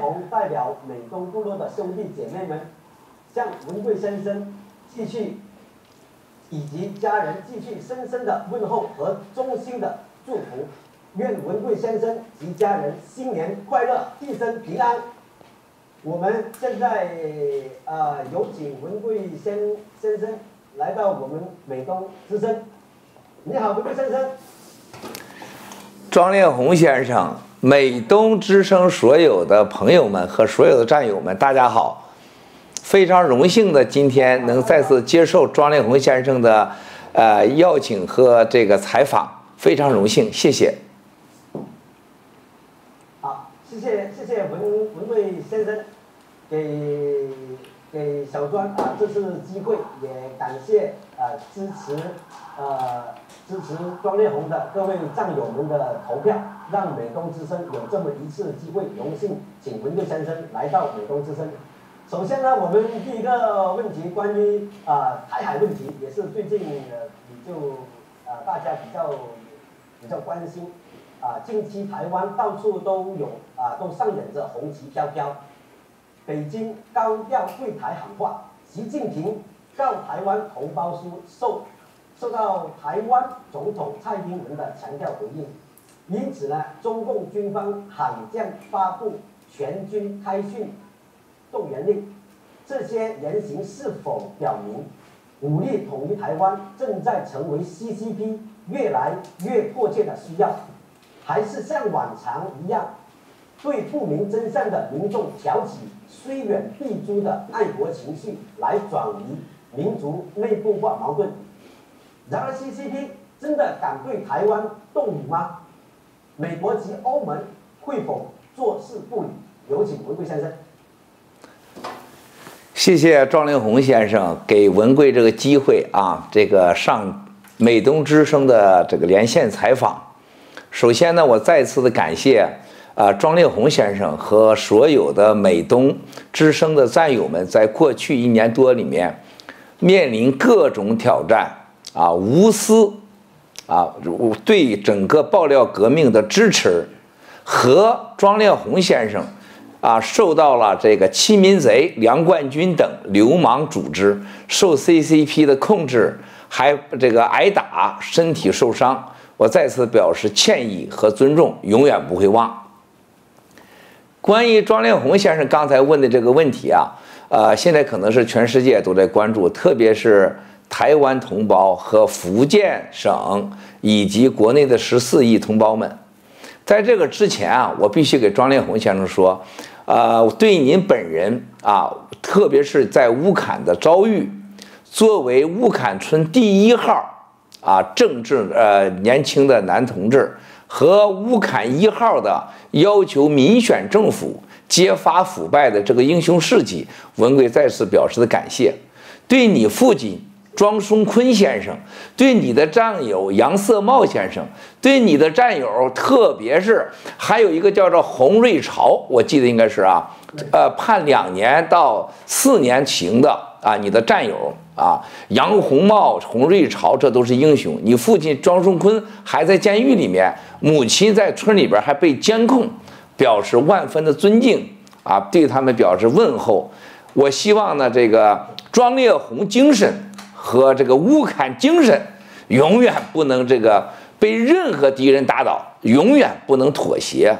红代表美东部落的兄弟姐妹们，向文贵先生继续以及家人继续深深的问候和衷心的祝福。愿文贵先生及家人新年快乐，一生平安。我们现在呃有请文贵先先生来到我们美东之声。你好，文贵先生。庄烈红先生，美东之声所有的朋友们和所有的战友们，大家好！非常荣幸的今天能再次接受庄烈红先生的呃邀请和这个采访，非常荣幸，谢谢。好谢谢谢谢文文贵先生给给小庄啊这次机会，也感谢啊支持呃支持庄烈红的各位战友们的投票，让美东之声有这么一次机会，荣幸请文贵先生来到美东之声。首先呢，我们第一个问题关于啊台海问题，也是最近呃也就啊大家比较比较关心。啊，近期台湾到处都有啊，都上演着红旗飘飘。北京高调对台喊话，习近平告台湾同胞书受受到台湾总统蔡英文的强调回应。因此呢，中共军方罕见发布全军开训动员令。这些言行是否表明武力统一台湾正在成为 CCP 越来越迫切的需要？还是像往常一样，对不明真相的民众挑起虽远必诛的爱国情绪，来转移民族内部化矛盾。然而，CCP 真的敢对台湾动武吗？美国及欧盟会否坐视不理？有请文贵先生。谢谢庄令红先生给文贵这个机会啊，这个上美东之声的这个连线采访。首先呢，我再次的感谢啊庄烈红先生和所有的美东之声的战友们，在过去一年多里面，面临各种挑战啊，无私啊对整个爆料革命的支持，和庄烈红先生啊受到了这个欺民贼梁冠军等流氓组织受 CCP 的控制，还这个挨打，身体受伤。我再次表示歉意和尊重，永远不会忘。关于庄烈红先生刚才问的这个问题啊，呃，现在可能是全世界都在关注，特别是台湾同胞和福建省以及国内的十四亿同胞们。在这个之前啊，我必须给庄烈红先生说，呃，对您本人啊，特别是在乌坎的遭遇，作为乌坎村第一号。啊，政治呃年轻的男同志和乌坎一号的要求民选政府揭发腐败的这个英雄事迹，文贵再次表示的感谢。对你父亲庄松坤先生，对你的战友杨色茂先生，对你的战友，特别是还有一个叫做洪瑞朝，我记得应该是啊，呃，判两年到四年刑的啊，你的战友。啊，杨洪茂、洪瑞朝，这都是英雄。你父亲庄松坤还在监狱里面，母亲在村里边还被监控，表示万分的尊敬啊，对他们表示问候。我希望呢，这个庄烈红精神和这个乌坎精神，永远不能这个被任何敌人打倒，永远不能妥协。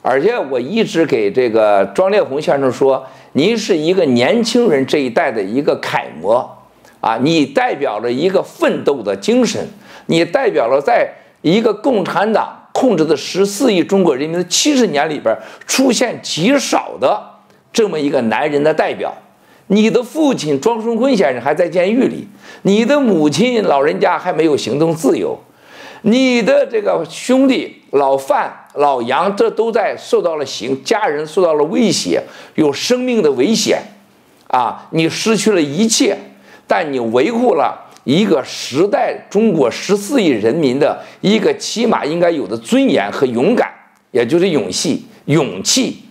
而且我一直给这个庄烈红先生说，您是一个年轻人这一代的一个楷模。啊，你代表了一个奋斗的精神，你代表了在一个共产党控制的十四亿中国人民的七十年里边出现极少的这么一个男人的代表。你的父亲庄松坤先生还在监狱里，你的母亲老人家还没有行动自由，你的这个兄弟老范、老杨这都在受到了刑，家人受到了威胁，有生命的危险，啊，你失去了一切。但你维护了一个时代中国十四亿人民的一个起码应该有的尊严和勇敢，也就是勇气，勇气，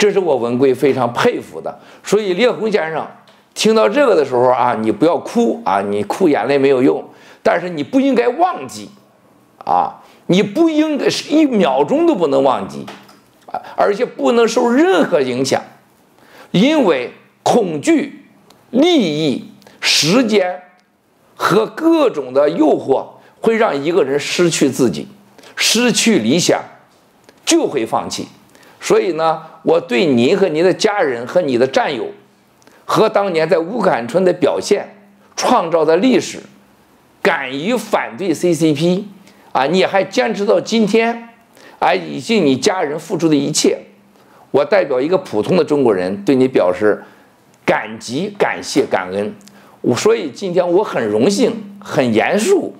这是我文贵非常佩服的。所以列红先生听到这个的时候啊，你不要哭啊，你哭眼泪没有用，但是你不应该忘记，啊，你不应该是一秒钟都不能忘记，啊，而且不能受任何影响，因为恐惧、利益、时间和各种的诱惑会让一个人失去自己，失去理想，就会放弃。所以呢，我对您和您的家人和你的战友，和当年在乌坎村的表现、创造的历史，敢于反对 CCP，啊，你还坚持到今天。啊，以及你家人付出的一切，我代表一个普通的中国人对你表示感激、感谢、感恩。我所以今天我很荣幸、很严肃，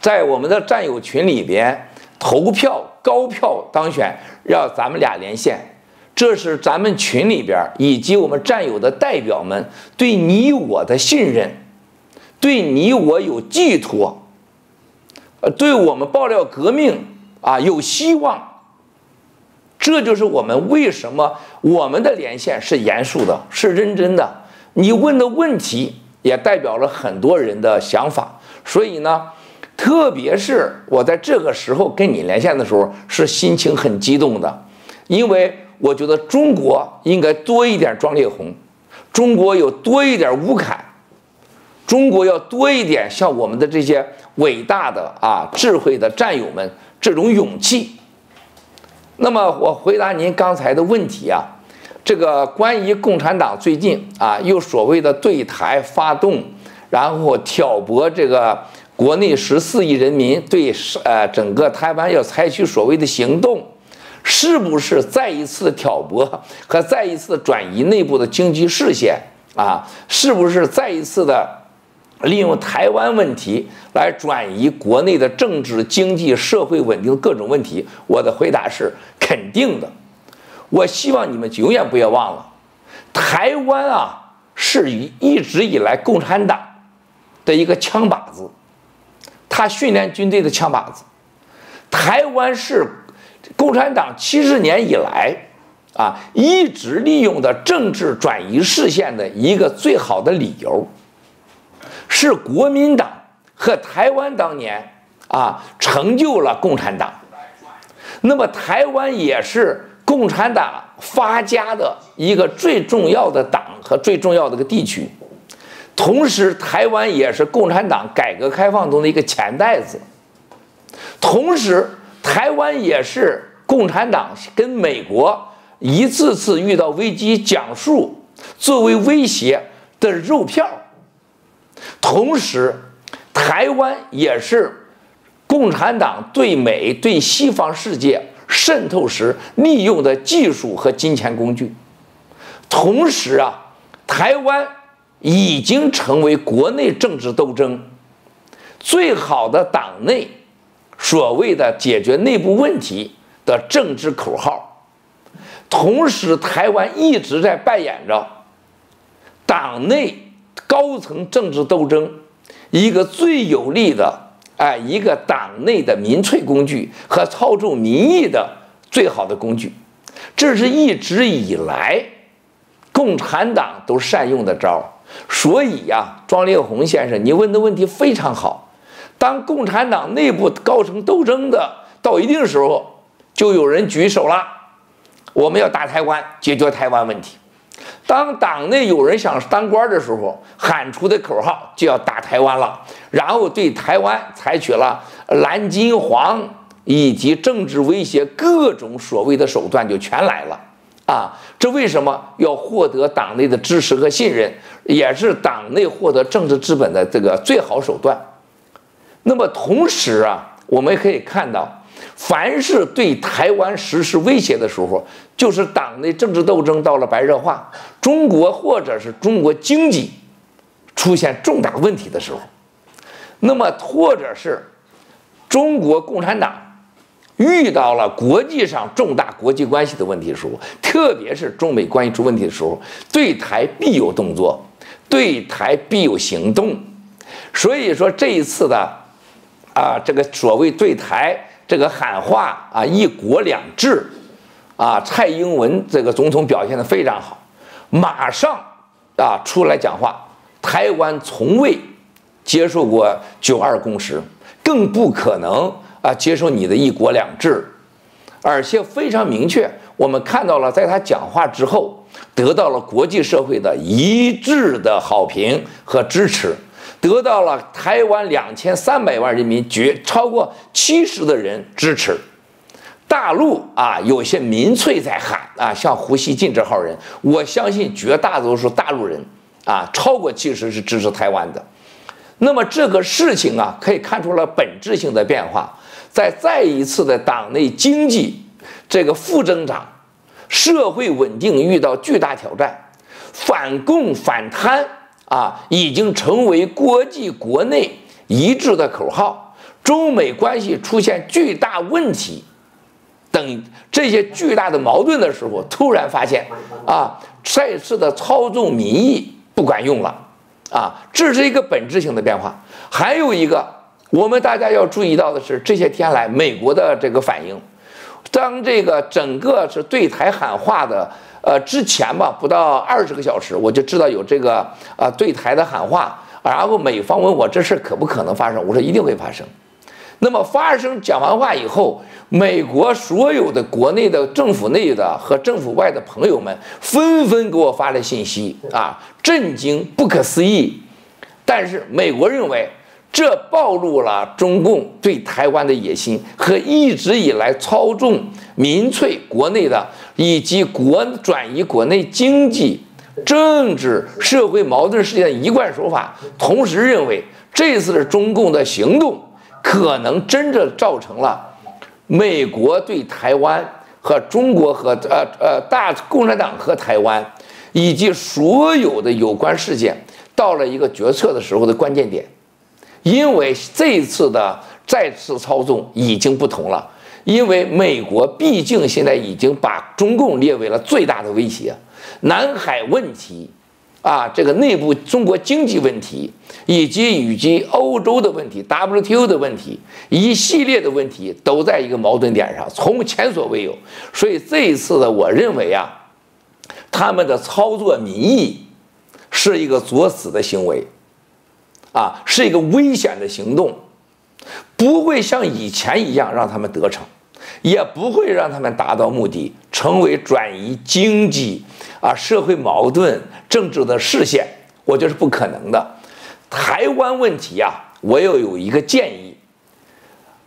在我们的战友群里边投票高票当选，让咱们俩连线。这是咱们群里边以及我们战友的代表们对你我的信任，对你我有寄托，呃，对我们爆料革命。啊，有希望，这就是我们为什么我们的连线是严肃的，是认真的。你问的问题也代表了很多人的想法，所以呢，特别是我在这个时候跟你连线的时候，是心情很激动的，因为我觉得中国应该多一点庄烈红，中国有多一点乌坎，中国要多一点像我们的这些伟大的啊智慧的战友们。这种勇气。那么，我回答您刚才的问题啊，这个关于共产党最近啊，又所谓的对台发动，然后挑拨这个国内十四亿人民对呃整个台湾要采取所谓的行动，是不是再一次挑拨和再一次转移内部的经济视线啊？是不是再一次的？利用台湾问题来转移国内的政治、经济、社会稳定各种问题，我的回答是肯定的。我希望你们永远不要忘了，台湾啊是一一直以来共产党的一个枪靶子，他训练军队的枪靶子。台湾是共产党七十年以来啊一直利用的政治转移视线的一个最好的理由。是国民党和台湾当年啊成就了共产党，那么台湾也是共产党发家的一个最重要的党和最重要的个地区，同时台湾也是共产党改革开放中的一个钱袋子，同时台湾也是共产党跟美国一次次遇到危机讲述作为威胁的肉票。同时，台湾也是共产党对美、对西方世界渗透时利用的技术和金钱工具。同时啊，台湾已经成为国内政治斗争最好的党内所谓的解决内部问题的政治口号。同时，台湾一直在扮演着党内。高层政治斗争，一个最有力的哎，一个党内的民粹工具和操纵民意的最好的工具，这是一直以来共产党都善用的招儿。所以呀，庄烈红先生，你问的问题非常好。当共产党内部高层斗争的到一定时候，就有人举手了，我们要打台湾，解决台湾问题。当党内有人想当官的时候，喊出的口号就要打台湾了，然后对台湾采取了蓝金黄以及政治威胁各种所谓的手段就全来了啊！这为什么要获得党内的支持和信任，也是党内获得政治资本的这个最好手段。那么同时啊，我们可以看到。凡是对台湾实施威胁的时候，就是党内政治斗争到了白热化，中国或者是中国经济出现重大问题的时候，那么或者是中国共产党遇到了国际上重大国际关系的问题的时候，特别是中美关系出问题的时候，对台必有动作，对台必有行动。所以说这一次的啊，这个所谓对台。这个喊话啊，一国两制，啊，蔡英文这个总统表现的非常好，马上啊出来讲话，台湾从未接受过九二共识，更不可能啊接受你的一国两制，而且非常明确。我们看到了，在他讲话之后，得到了国际社会的一致的好评和支持，得到了台湾两千三百万人民绝超过七十的人支持。大陆啊，有些民粹在喊啊，像胡锡进这号人，我相信绝大多数大陆人啊，超过七十是支持台湾的。那么这个事情啊，可以看出了本质性的变化，在再一次的党内经济这个负增长，社会稳定遇到巨大挑战，反共反贪啊，已经成为国际国内一致的口号，中美关系出现巨大问题。等这些巨大的矛盾的时候，突然发现，啊，再次的操纵民意不管用了，啊，这是一个本质性的变化。还有一个，我们大家要注意到的是，这些天来美国的这个反应，当这个整个是对台喊话的，呃，之前吧，不到二十个小时，我就知道有这个啊对台的喊话，然后美方问我这事可不可能发生，我说一定会发生。那么发生讲完话以后，美国所有的国内的政府内的和政府外的朋友们纷纷给我发了信息啊，震惊、不可思议。但是美国认为这暴露了中共对台湾的野心和一直以来操纵民粹国内的以及国转移国内经济、政治、社会矛盾事件的一贯手法，同时认为这次的中共的行动。可能真正造成了美国对台湾和中国和呃呃大共产党和台湾以及所有的有关事件到了一个决策的时候的关键点，因为这一次的再次操纵已经不同了，因为美国毕竟现在已经把中共列为了最大的威胁，南海问题。啊，这个内部中国经济问题，以及以及欧洲的问题、WTO 的问题，一系列的问题都在一个矛盾点上，从前所未有。所以这一次的，我认为啊，他们的操作民意是一个作死的行为，啊，是一个危险的行动，不会像以前一样让他们得逞。也不会让他们达到目的，成为转移经济啊、社会矛盾、政治的视线，我觉得是不可能的。台湾问题啊，我又有一个建议，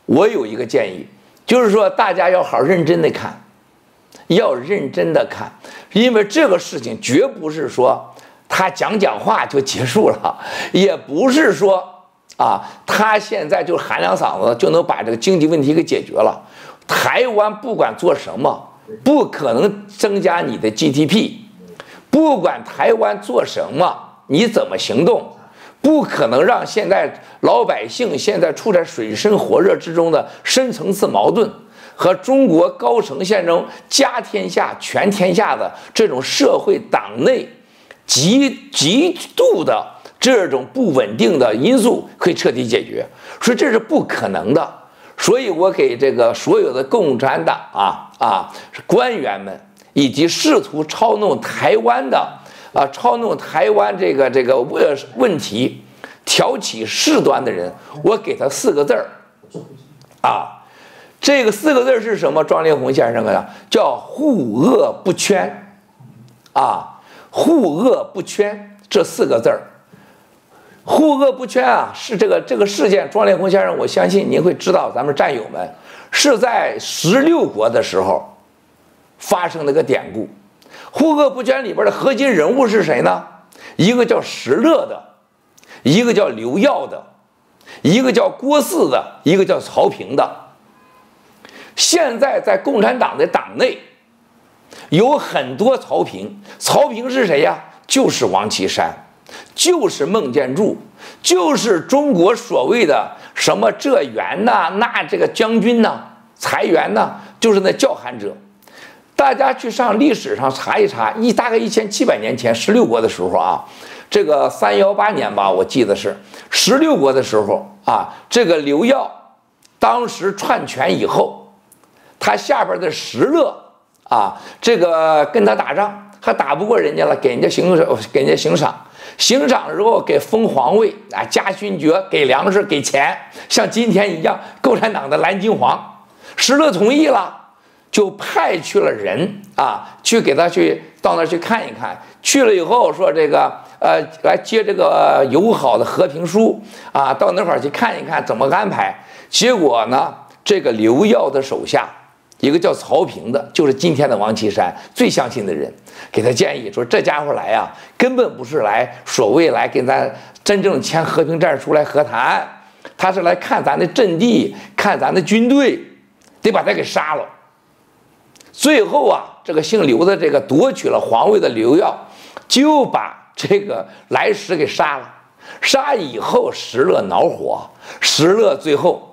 我有一个建议，就是说大家要好认真的看，要认真的看，因为这个事情绝不是说他讲讲话就结束了，也不是说啊他现在就喊两嗓子就能把这个经济问题给解决了。台湾不管做什么，不可能增加你的 GDP；不管台湾做什么，你怎么行动，不可能让现在老百姓现在处在水深火热之中的深层次矛盾和中国高层现中家天下全天下的这种社会党内极极度的这种不稳定的因素可以彻底解决，所以这是不可能的。所以，我给这个所有的共产党啊啊官员们，以及试图操弄台湾的啊操弄台湾这个这个问问题，挑起事端的人，我给他四个字儿啊，这个四个字是什么？庄连红先生啊，叫护恶不圈啊，护恶不圈这四个字儿。护恶不圈啊，是这个这个事件。庄连红先生，我相信您会知道，咱们战友们是在十六国的时候发生了个典故。护恶不圈里边的核心人物是谁呢？一个叫石勒的，一个叫刘耀的，一个叫郭汜的，一个叫曹平的。现在在共产党的党内有很多曹平，曹平是谁呀？就是王岐山。就是孟建柱，就是中国所谓的什么这元呐，那这个将军呐，裁员呐，就是那叫喊者。大家去上历史上查一查，一大概一千七百年前十六国的时候啊，这个三幺八年吧，我记得是十六国的时候啊，这个刘耀当时篡权以后，他下边的石勒啊，这个跟他打仗还打不过人家了，给人家行给人家行赏。行赏之后给封皇位啊，加勋爵，给粮食，给钱，像今天一样，共产党的蓝金黄，石勒同意了，就派去了人啊，去给他去到那儿去看一看。去了以后说这个呃，来接这个友好的和平书啊，到那块儿去看一看怎么安排。结果呢，这个刘耀的手下一个叫曹平的，就是今天的王岐山最相信的人，给他建议说这家伙来呀，根本不是来所谓来跟咱真正签和平战书来和谈，他是来看咱的阵地，看咱的军队，得把他给杀了。最后啊，这个姓刘的这个夺取了皇位的刘耀，就把这个来使给杀了。杀以后，石勒恼火，石勒最后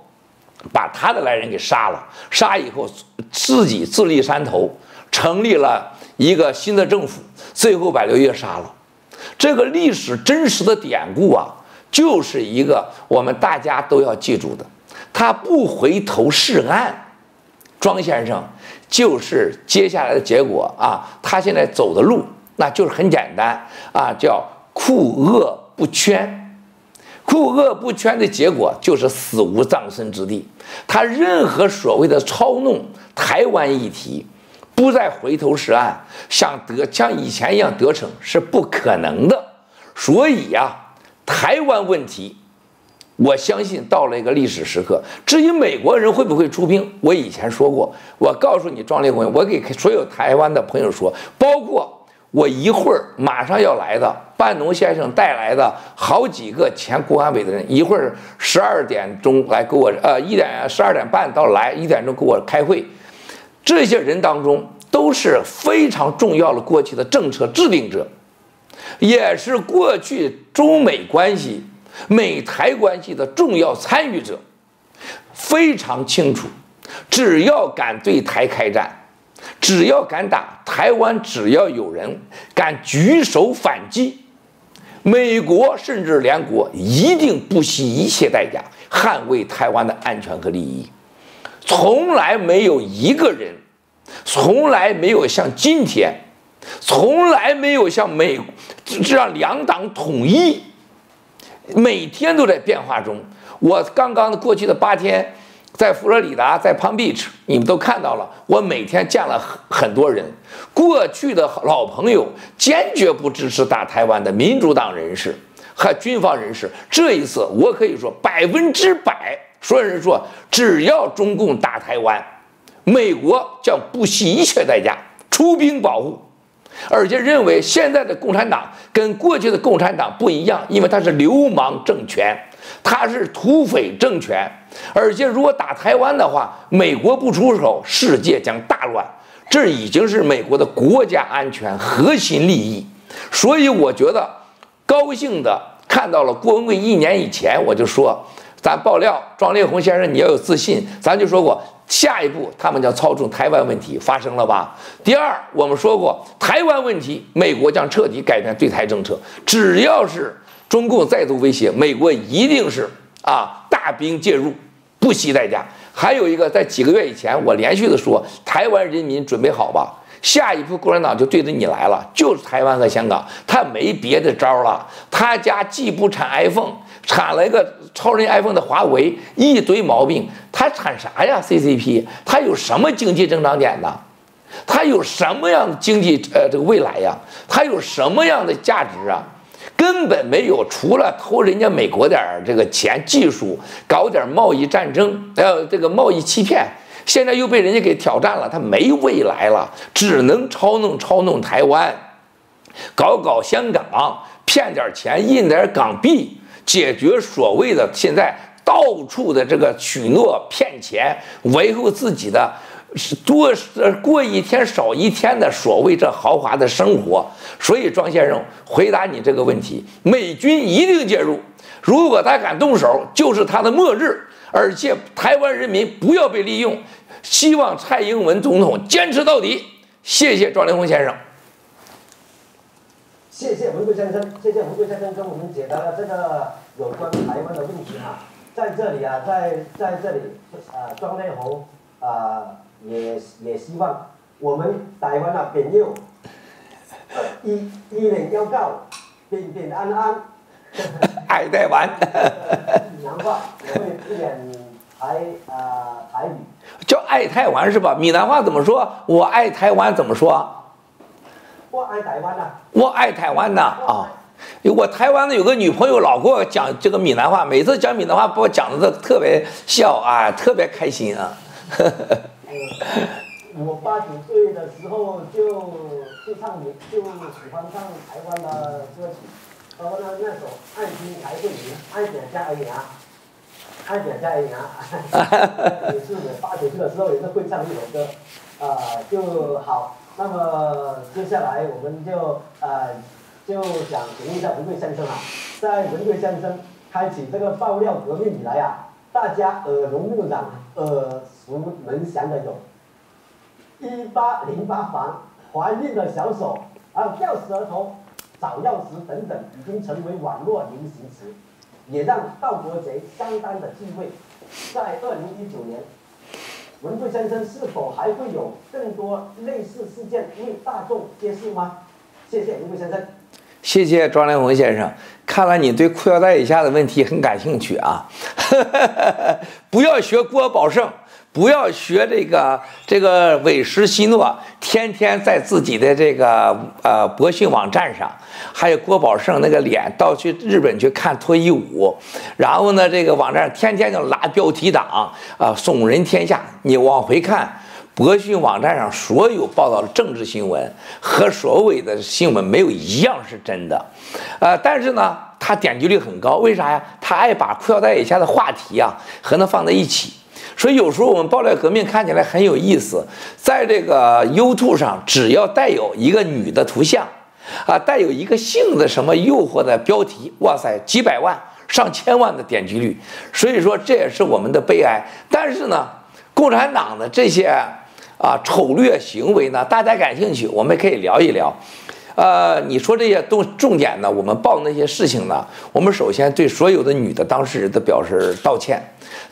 把他的来人给杀了。杀以后，自己自立山头，成立了一个新的政府，最后把刘越杀了。这个历史真实的典故啊，就是一个我们大家都要记住的。他不回头是岸，庄先生。就是接下来的结果啊，他现在走的路那就是很简单啊，叫酷恶不圈。酷恶不圈的结果就是死无葬身之地。他任何所谓的操弄台湾议题，不再回头是岸，像得像以前一样得逞是不可能的。所以呀，台湾问题。我相信到了一个历史时刻。至于美国人会不会出兵，我以前说过。我告诉你，庄立文，我给所有台湾的朋友说，包括我一会儿马上要来的半农先生带来的好几个前国安委的人，一会儿十二点钟来给我，呃，一点十二点半到来，一点钟给我开会。这些人当中都是非常重要的过去的政策制定者，也是过去中美关系。美台关系的重要参与者非常清楚，只要敢对台开战，只要敢打台湾，只要有人敢举手反击，美国甚至联国一定不惜一切代价捍卫台湾的安全和利益。从来没有一个人，从来没有像今天，从来没有像美这样两党统一。每天都在变化中。我刚刚过去的八天，在佛罗里达，在 Palm Beach，你们都看到了。我每天见了很很多人，过去的老朋友，坚决不支持打台湾的民主党人士和军方人士。这一次，我可以说百分之百，所有人说，只要中共打台湾，美国将不惜一切代价出兵保护。而且认为现在的共产党跟过去的共产党不一样，因为它是流氓政权，它是土匪政权。而且如果打台湾的话，美国不出手，世界将大乱。这已经是美国的国家安全核心利益。所以我觉得高兴的看到了郭文贵一年以前我就说，咱爆料庄烈红先生你要有自信，咱就说过。下一步，他们将操纵台湾问题发生了吧？第二，我们说过，台湾问题，美国将彻底改变对台政策。只要是中共再度威胁，美国一定是啊大兵介入，不惜代价。还有一个，在几个月以前，我连续的说，台湾人民准备好吧，下一步共产党就对着你来了，就是台湾和香港，他没别的招了。他家既不产 iPhone。产了一个超人 iPhone 的华为，一堆毛病，他产啥呀？CCP，他有什么经济增长点呢？他有什么样的经济呃这个未来呀？他有什么样的价值啊？根本没有，除了偷人家美国点儿这个钱、技术，搞点贸易战争，呃，这个贸易欺骗，现在又被人家给挑战了，他没未来了，只能操弄操弄台湾，搞搞香港，骗点钱，印点港币。解决所谓的现在到处的这个许诺骗钱，维护自己的多过一天少一天的所谓这豪华的生活。所以庄先生回答你这个问题：美军一定介入，如果他敢动手，就是他的末日。而且台湾人民不要被利用，希望蔡英文总统坚持到底。谢谢庄连红先生。谢谢文贵先生，谢谢文贵先生跟我们解答了这个有关台湾的问题哈，在这里啊，在在这里，呃，庄内红啊，也也希望我们台湾啊朋友，一一年要到，平平安安，爱台湾，南话，我会一点台啊台语。叫爱台湾是吧？闽南话怎么说？我爱台湾怎么说？我爱台湾呐。我爱台湾呐啊！我台湾的有个女朋友，老给我讲这个闽南话，每次讲闽南话，把我讲的都特别笑啊，特别开心啊。我八九岁的时候就就唱民，就喜欢唱台湾的歌曲，包括那那首《爱听才会赢》，爱点加而已啊，爱点加而已啊。也是我八九岁的时候也是会唱一首歌，啊就好。那么接下来我们就呃就想请问一下文贵先生啊，在文贵先生开启这个爆料革命以来啊，大家耳濡目染、耳熟能详的有。一八零八房怀孕的小手，还有吊舌头、找钥匙等等，已经成为网络流行词，也让盗国贼相当的忌讳。在二零一九年，文贵先生是否还会有更多类似事件为大众揭示吗？谢谢文贵先生。谢谢庄连红先生，看来你对裤腰带以下的问题很感兴趣啊！不要学郭宝胜。不要学这个这个韦石希诺，天天在自己的这个呃博讯网站上，还有郭宝胜那个脸，到去日本去看脱衣舞，然后呢，这个网站天天就拉标题党啊，耸人天下。你往回看，博讯网站上所有报道的政治新闻和所谓的新闻，没有一样是真的。呃，但是呢，他点击率很高，为啥呀？他爱把裤腰带以下的话题啊和他放在一起。所以有时候我们爆料革命看起来很有意思，在这个 YouTube 上，只要带有一个女的图像，啊，带有一个性的什么诱惑的标题，哇塞，几百万、上千万的点击率。所以说这也是我们的悲哀。但是呢，共产党的这些啊丑劣行为呢，大家感兴趣，我们可以聊一聊。呃，你说这些重重点呢？我们报那些事情呢？我们首先对所有的女的当事人都表示道歉。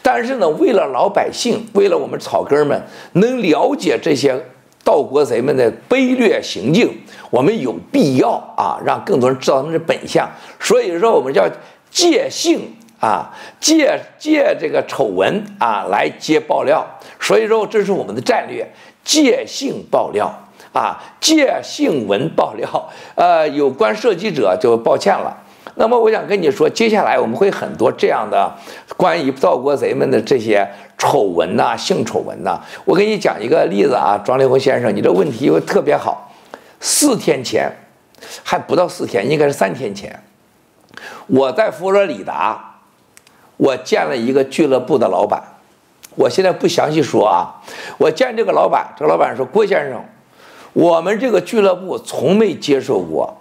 但是呢，为了老百姓，为了我们草根们能了解这些盗国贼们的卑劣行径，我们有必要啊，让更多人知道他们的本相。所以说，我们叫借性啊，借借这个丑闻啊来接爆料。所以说，这是我们的战略，借性爆料。啊，借新闻爆料，呃，有关涉及者就抱歉了。那么，我想跟你说，接下来我们会很多这样的关于盗国贼们的这些丑闻呐，性丑闻呐。我给你讲一个例子啊，庄立红先生，你这问题特别好。四天前，还不到四天，应该是三天前，我在佛罗里达，我见了一个俱乐部的老板。我现在不详细说啊，我见这个老板，这个老板说：“郭先生。”我们这个俱乐部从没接受过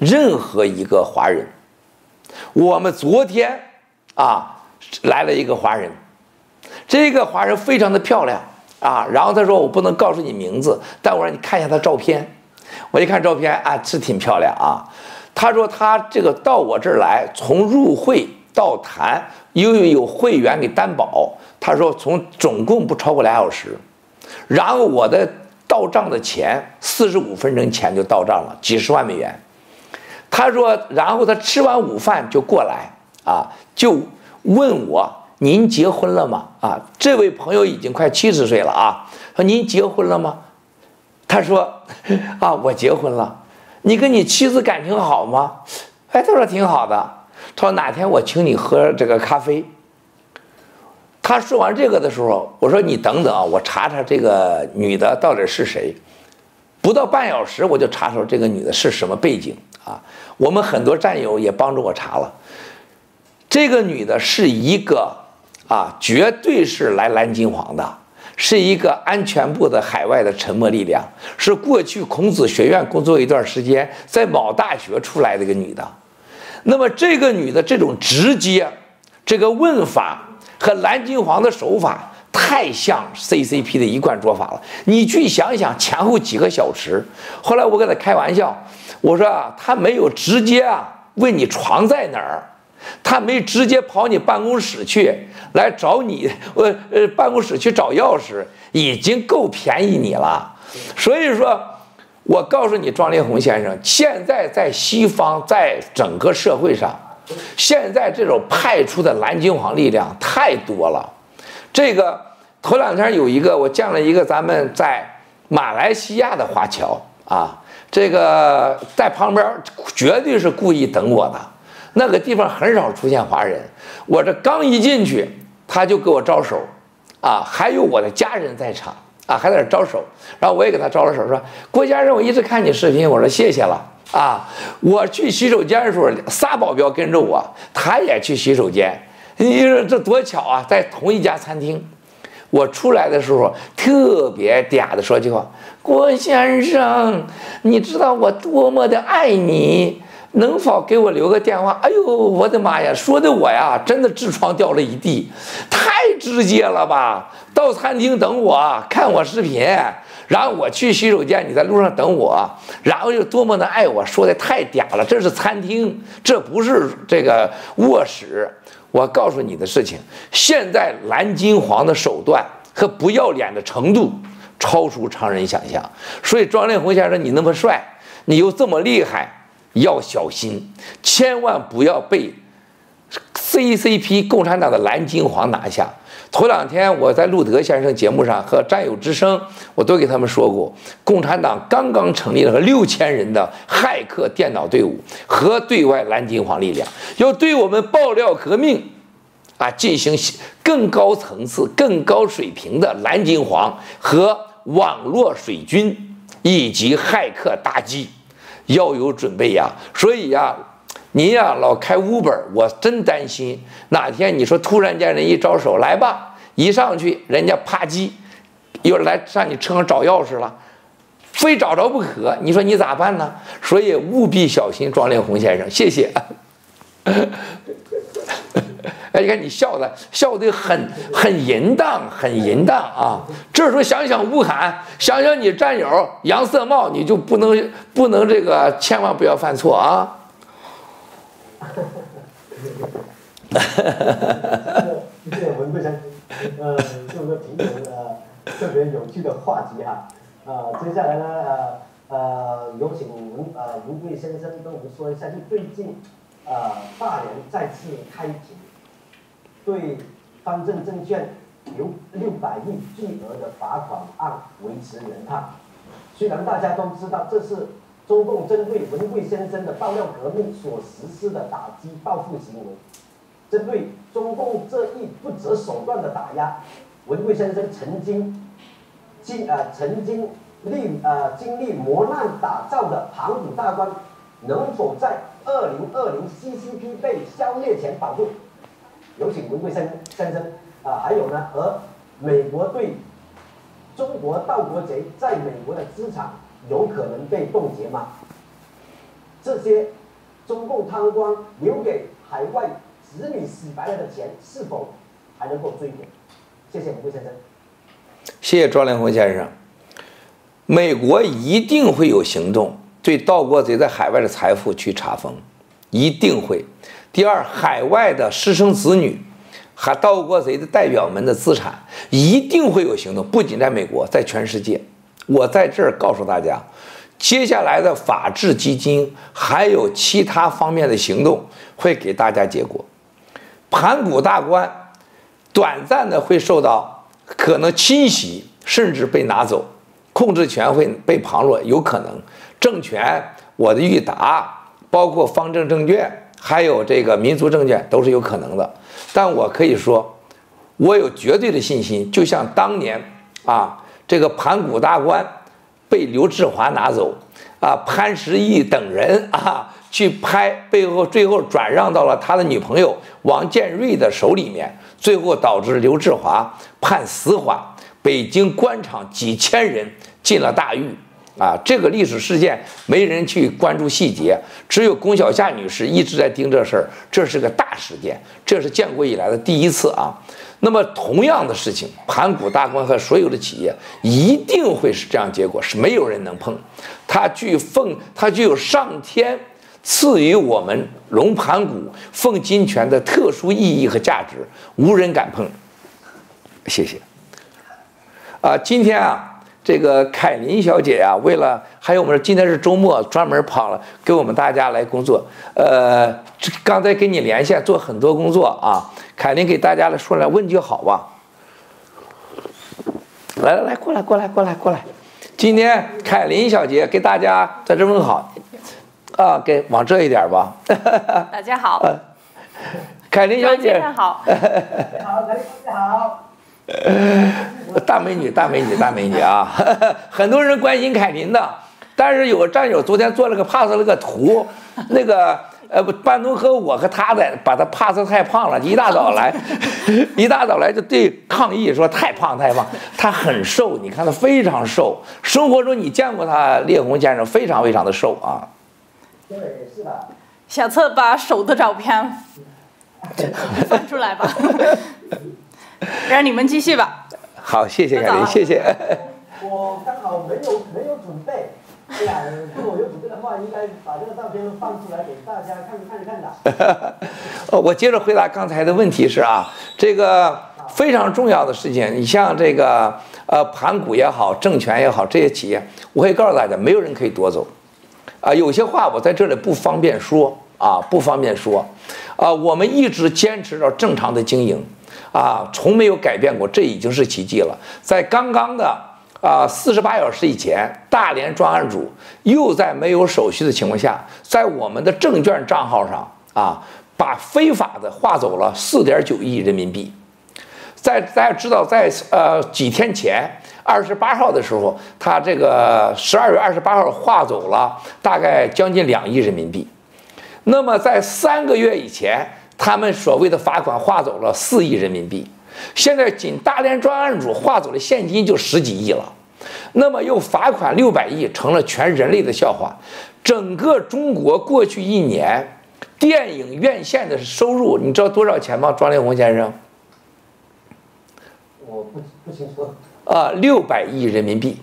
任何一个华人。我们昨天啊来了一个华人，这个华人非常的漂亮啊。然后他说我不能告诉你名字，但我让你看一下他照片。我一看照片啊，是挺漂亮啊。他说他这个到我这儿来，从入会到谈，因为有会员给担保，他说从总共不超过俩小时。然后我的。到账的钱四十五分钟前就到账了，几十万美元。他说，然后他吃完午饭就过来啊，就问我：“您结婚了吗？”啊，这位朋友已经快七十岁了啊。说：“您结婚了吗？”他说：“ 啊，我结婚了。你跟你妻子感情好吗？”哎，他说挺好的。他说：“哪天我请你喝这个咖啡。”他说完这个的时候，我说：“你等等啊，我查查这个女的到底是谁。”不到半小时，我就查出这个女的是什么背景啊！我们很多战友也帮助我查了，这个女的是一个啊，绝对是来蓝金黄的，是一个安全部的海外的沉默力量，是过去孔子学院工作一段时间，在某大学出来的一个女的。那么这个女的这种直接，这个问法。和蓝金黄的手法太像 CCP 的一贯做法了。你去想想，前后几个小时。后来我跟他开玩笑，我说啊，他没有直接啊问你床在哪儿，他没直接跑你办公室去来找你，呃呃，办公室去找钥匙，已经够便宜你了。所以说，我告诉你，庄立红先生，现在在西方，在整个社会上。现在这种派出的蓝金黄力量太多了，这个头两天有一个我见了一个咱们在马来西亚的华侨啊，这个在旁边绝对是故意等我的。那个地方很少出现华人，我这刚一进去，他就给我招手，啊，还有我的家人在场，啊，还在那招手，然后我也给他招了手，说郭先生，我一直看你视频，我说谢谢了，啊，我去洗手间的时候，仨保镖跟着我，他也去洗手间，你说这多巧啊，在同一家餐厅，我出来的时候特别嗲的说句话，郭先生，你知道我多么的爱你。能否给我留个电话？哎呦，我的妈呀！说的我呀，真的痔疮掉了一地，太直接了吧！到餐厅等我，看我视频，然后我去洗手间，你在路上等我，然后又多么的爱我，说的太嗲了。这是餐厅，这不是这个卧室。我告诉你的事情，现在蓝金黄的手段和不要脸的程度超出常人想象。所以庄丽红先生，你那么帅，你又这么厉害。要小心，千万不要被 CCP 共产党的蓝金黄拿下。头两天我在路德先生节目上和战友之声，我都给他们说过，共产党刚刚成立了个六千人的骇客电脑队伍和对外蓝金黄力量，要对我们爆料革命啊进行更高层次、更高水平的蓝金黄和网络水军以及骇客打击。要有准备呀，所以呀，你呀老开 Uber，我真担心哪天你说突然间人一招手来吧，一上去人家啪叽，又来上你车上找钥匙了，非找着不可，你说你咋办呢？所以务必小心，庄连红先生，谢谢。哎，你看你笑的笑的很很淫荡，很淫荡啊！这时候想想吴晗，想想你战友杨色茂，你就不能不能这个，千万不要犯错啊！哈哈哈哈哈！谢谢文贵生，呃，这么平时呃特别有趣的话题哈，呃，接下来呢呃呃有请文呃文贵先生跟我们说一下，就最近呃大连再次开庭。对方正证券有六百亿巨额的罚款案维持原判。虽然大家都知道这是中共针对文贵先生的爆料革命所实施的打击报复行为，针对中共这一不择手段的打压，文贵先生曾经经呃曾经历呃经历磨难打造的盘古大观，能否在二零二零 CCP 被消灭前保住？有请文贵先先生啊，还有呢，而美国对中国盗国贼在美国的资产有可能被冻结吗？这些中共贪官留给海外子女洗白了的钱，是否还能够追回？谢谢文贵先生。谢谢庄连红先生。美国一定会有行动，对盗国贼在海外的财富去查封，一定会。第二，海外的师生子女，还盗国贼的代表们的资产，一定会有行动。不仅在美国，在全世界。我在这儿告诉大家，接下来的法治基金还有其他方面的行动，会给大家结果。盘古大观，短暂的会受到可能侵袭，甚至被拿走，控制权会被旁落，有可能。政权，我的裕达，包括方正证券。还有这个民族证券都是有可能的，但我可以说，我有绝对的信心。就像当年啊，这个盘古大观被刘志华拿走，啊，潘石屹等人啊去拍，背后最后转让到了他的女朋友王建瑞的手里面，最后导致刘志华判死缓，北京官场几千人进了大狱。啊，这个历史事件没人去关注细节，只有龚小夏女士一直在盯这事儿。这是个大事件，这是建国以来的第一次啊。那么同样的事情，盘古大观和所有的企业一定会是这样结果，是没有人能碰。它具奉，它具有上天赐予我们龙盘古奉金泉的特殊意义和价值，无人敢碰。谢谢。啊，今天啊。这个凯琳小姐呀，为了还有我们今天是周末，专门跑了给我们大家来工作。呃，刚才跟你连线做很多工作啊。凯琳给大家来说来问句好吧。来来来，过来过来过来过来。今天凯琳小姐给大家在这问好，啊，给往这一点吧。大家好。凯琳小姐。好。大美女，大美女，大美女啊！很多人关心凯琳的，但是有个战友昨天做了个 pass 了个图，那个呃不，班东和我和他的把他 pass 太胖了，一大早来，一大早来就对抗议说太胖太胖，他很瘦，你看他非常瘦，生活中你见过他烈红先生非常非常的瘦啊。对，是的。小策把手的照片翻出来吧。让你们继续吧。好，谢谢凯琳，谢谢。我刚好没有没有准备，对呀，如果有准备的话，应该把这个照片放出来给大家看看看的。哦，我接着回答刚才的问题是啊，这个非常重要的事情，你像这个呃盘古也好，政权也好，这些企业，我可以告诉大家，没有人可以夺走。啊，有些话我在这里不方便说啊，不方便说。啊，我们一直坚持着正常的经营。啊，从没有改变过，这已经是奇迹了。在刚刚的啊四十八小时以前，大连专案组又在没有手续的情况下，在我们的证券账号上啊，把非法的划走了四点九亿人民币。在大家知道，在呃几天前二十八号的时候，他这个十二月二十八号划走了大概将近两亿人民币。那么在三个月以前。他们所谓的罚款划走了四亿人民币，现在仅大连专案组划走的现金就十几亿了，那么又罚款六百亿，成了全人类的笑话。整个中国过去一年电影院线的收入，你知道多少钱吗？庄连红先生？我不不清楚。啊，六百亿人民币，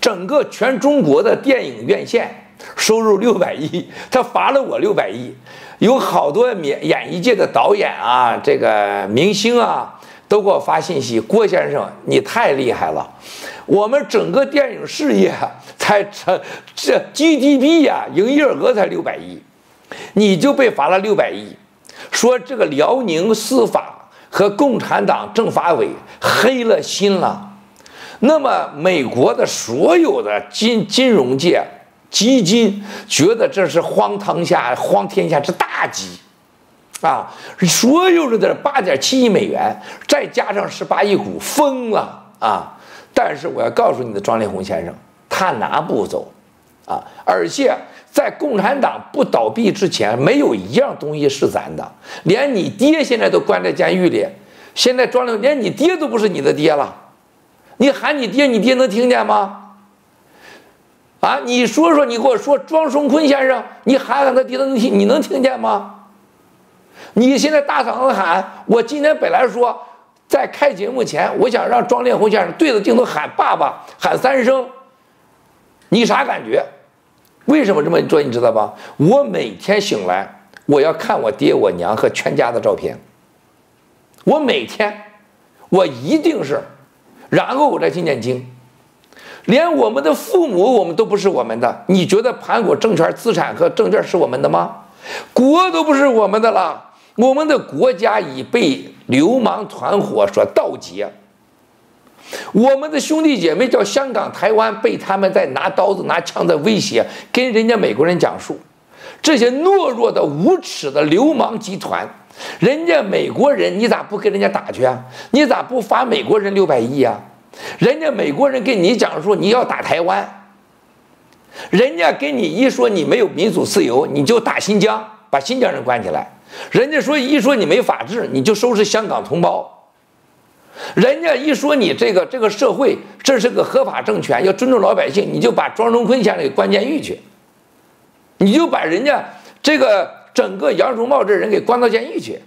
整个全中国的电影院线收入六百亿，他罚了我六百亿。有好多演演艺界的导演啊，这个明星啊，都给我发信息。郭先生，你太厉害了！我们整个电影事业才成这 GDP 呀，营业额才六百亿，你就被罚了六百亿，说这个辽宁司法和共产党政法委黑了心了。那么美国的所有的金金融界。基金觉得这是荒唐下荒天下之大稽，啊，所有人的八点七亿美元，再加上十八亿股，疯了啊！但是我要告诉你的庄丽红先生，他拿不走，啊，而且在共产党不倒闭之前，没有一样东西是咱的，连你爹现在都关在监狱里，现在庄连你爹都不是你的爹了，你喊你爹，你爹能听见吗？啊，你说说，你给我说，庄松坤先生，你喊喊他爹，能听？你能听见吗？你现在大嗓子喊，我今天本来说在开节目前，我想让庄连红先生对着镜头喊爸爸，喊三声，你啥感觉？为什么这么做？你知道吧？我每天醒来，我要看我爹、我娘和全家的照片。我每天，我一定是，然后我再去念经。连我们的父母，我们都不是我们的。你觉得盘古政权资产和证券是我们的吗？国都不是我们的了，我们的国家已被流氓团伙所盗劫。我们的兄弟姐妹叫香港、台湾，被他们在拿刀子、拿枪在威胁，跟人家美国人讲述这些懦弱的、无耻的流氓集团。人家美国人，你咋不跟人家打去啊？你咋不罚美国人六百亿啊？人家美国人跟你讲说你要打台湾，人家跟你一说你没有民主自由，你就打新疆，把新疆人关起来。人家说一说你没法治，你就收拾香港同胞。人家一说你这个这个社会这是个合法政权，要尊重老百姓，你就把庄荣坤先生给关监狱去，你就把人家这个整个杨荣茂这人给关到监狱去，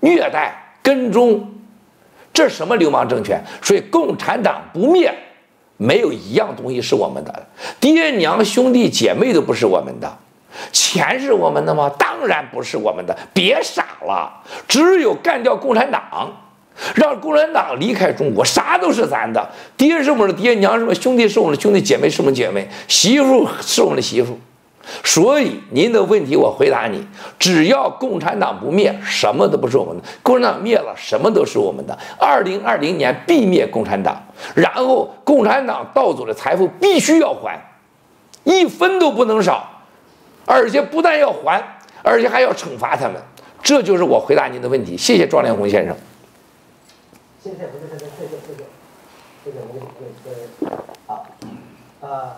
虐待跟踪。这什么流氓政权？所以共产党不灭，没有一样东西是我们的，爹娘兄弟姐妹都不是我们的，钱是我们的吗？当然不是我们的，别傻了，只有干掉共产党，让共产党离开中国，啥都是咱的，爹是我们的爹娘，是我们兄弟是我们的兄弟，姐妹是我们姐妹，媳妇是我们的媳妇，所以您的问题我回答你：只要共产党不灭，什么都不是我们的；共产党灭了，什么都是我们的。二零二零年必灭共产党，然后共产党盗走的财富必须要还，一分都不能少，而且不但要还，而且还要惩罚他们。这就是我回答您的问题。谢谢庄连红先生。谢谢，谢谢，谢谢，谢谢，谢谢，谢谢，好，呃，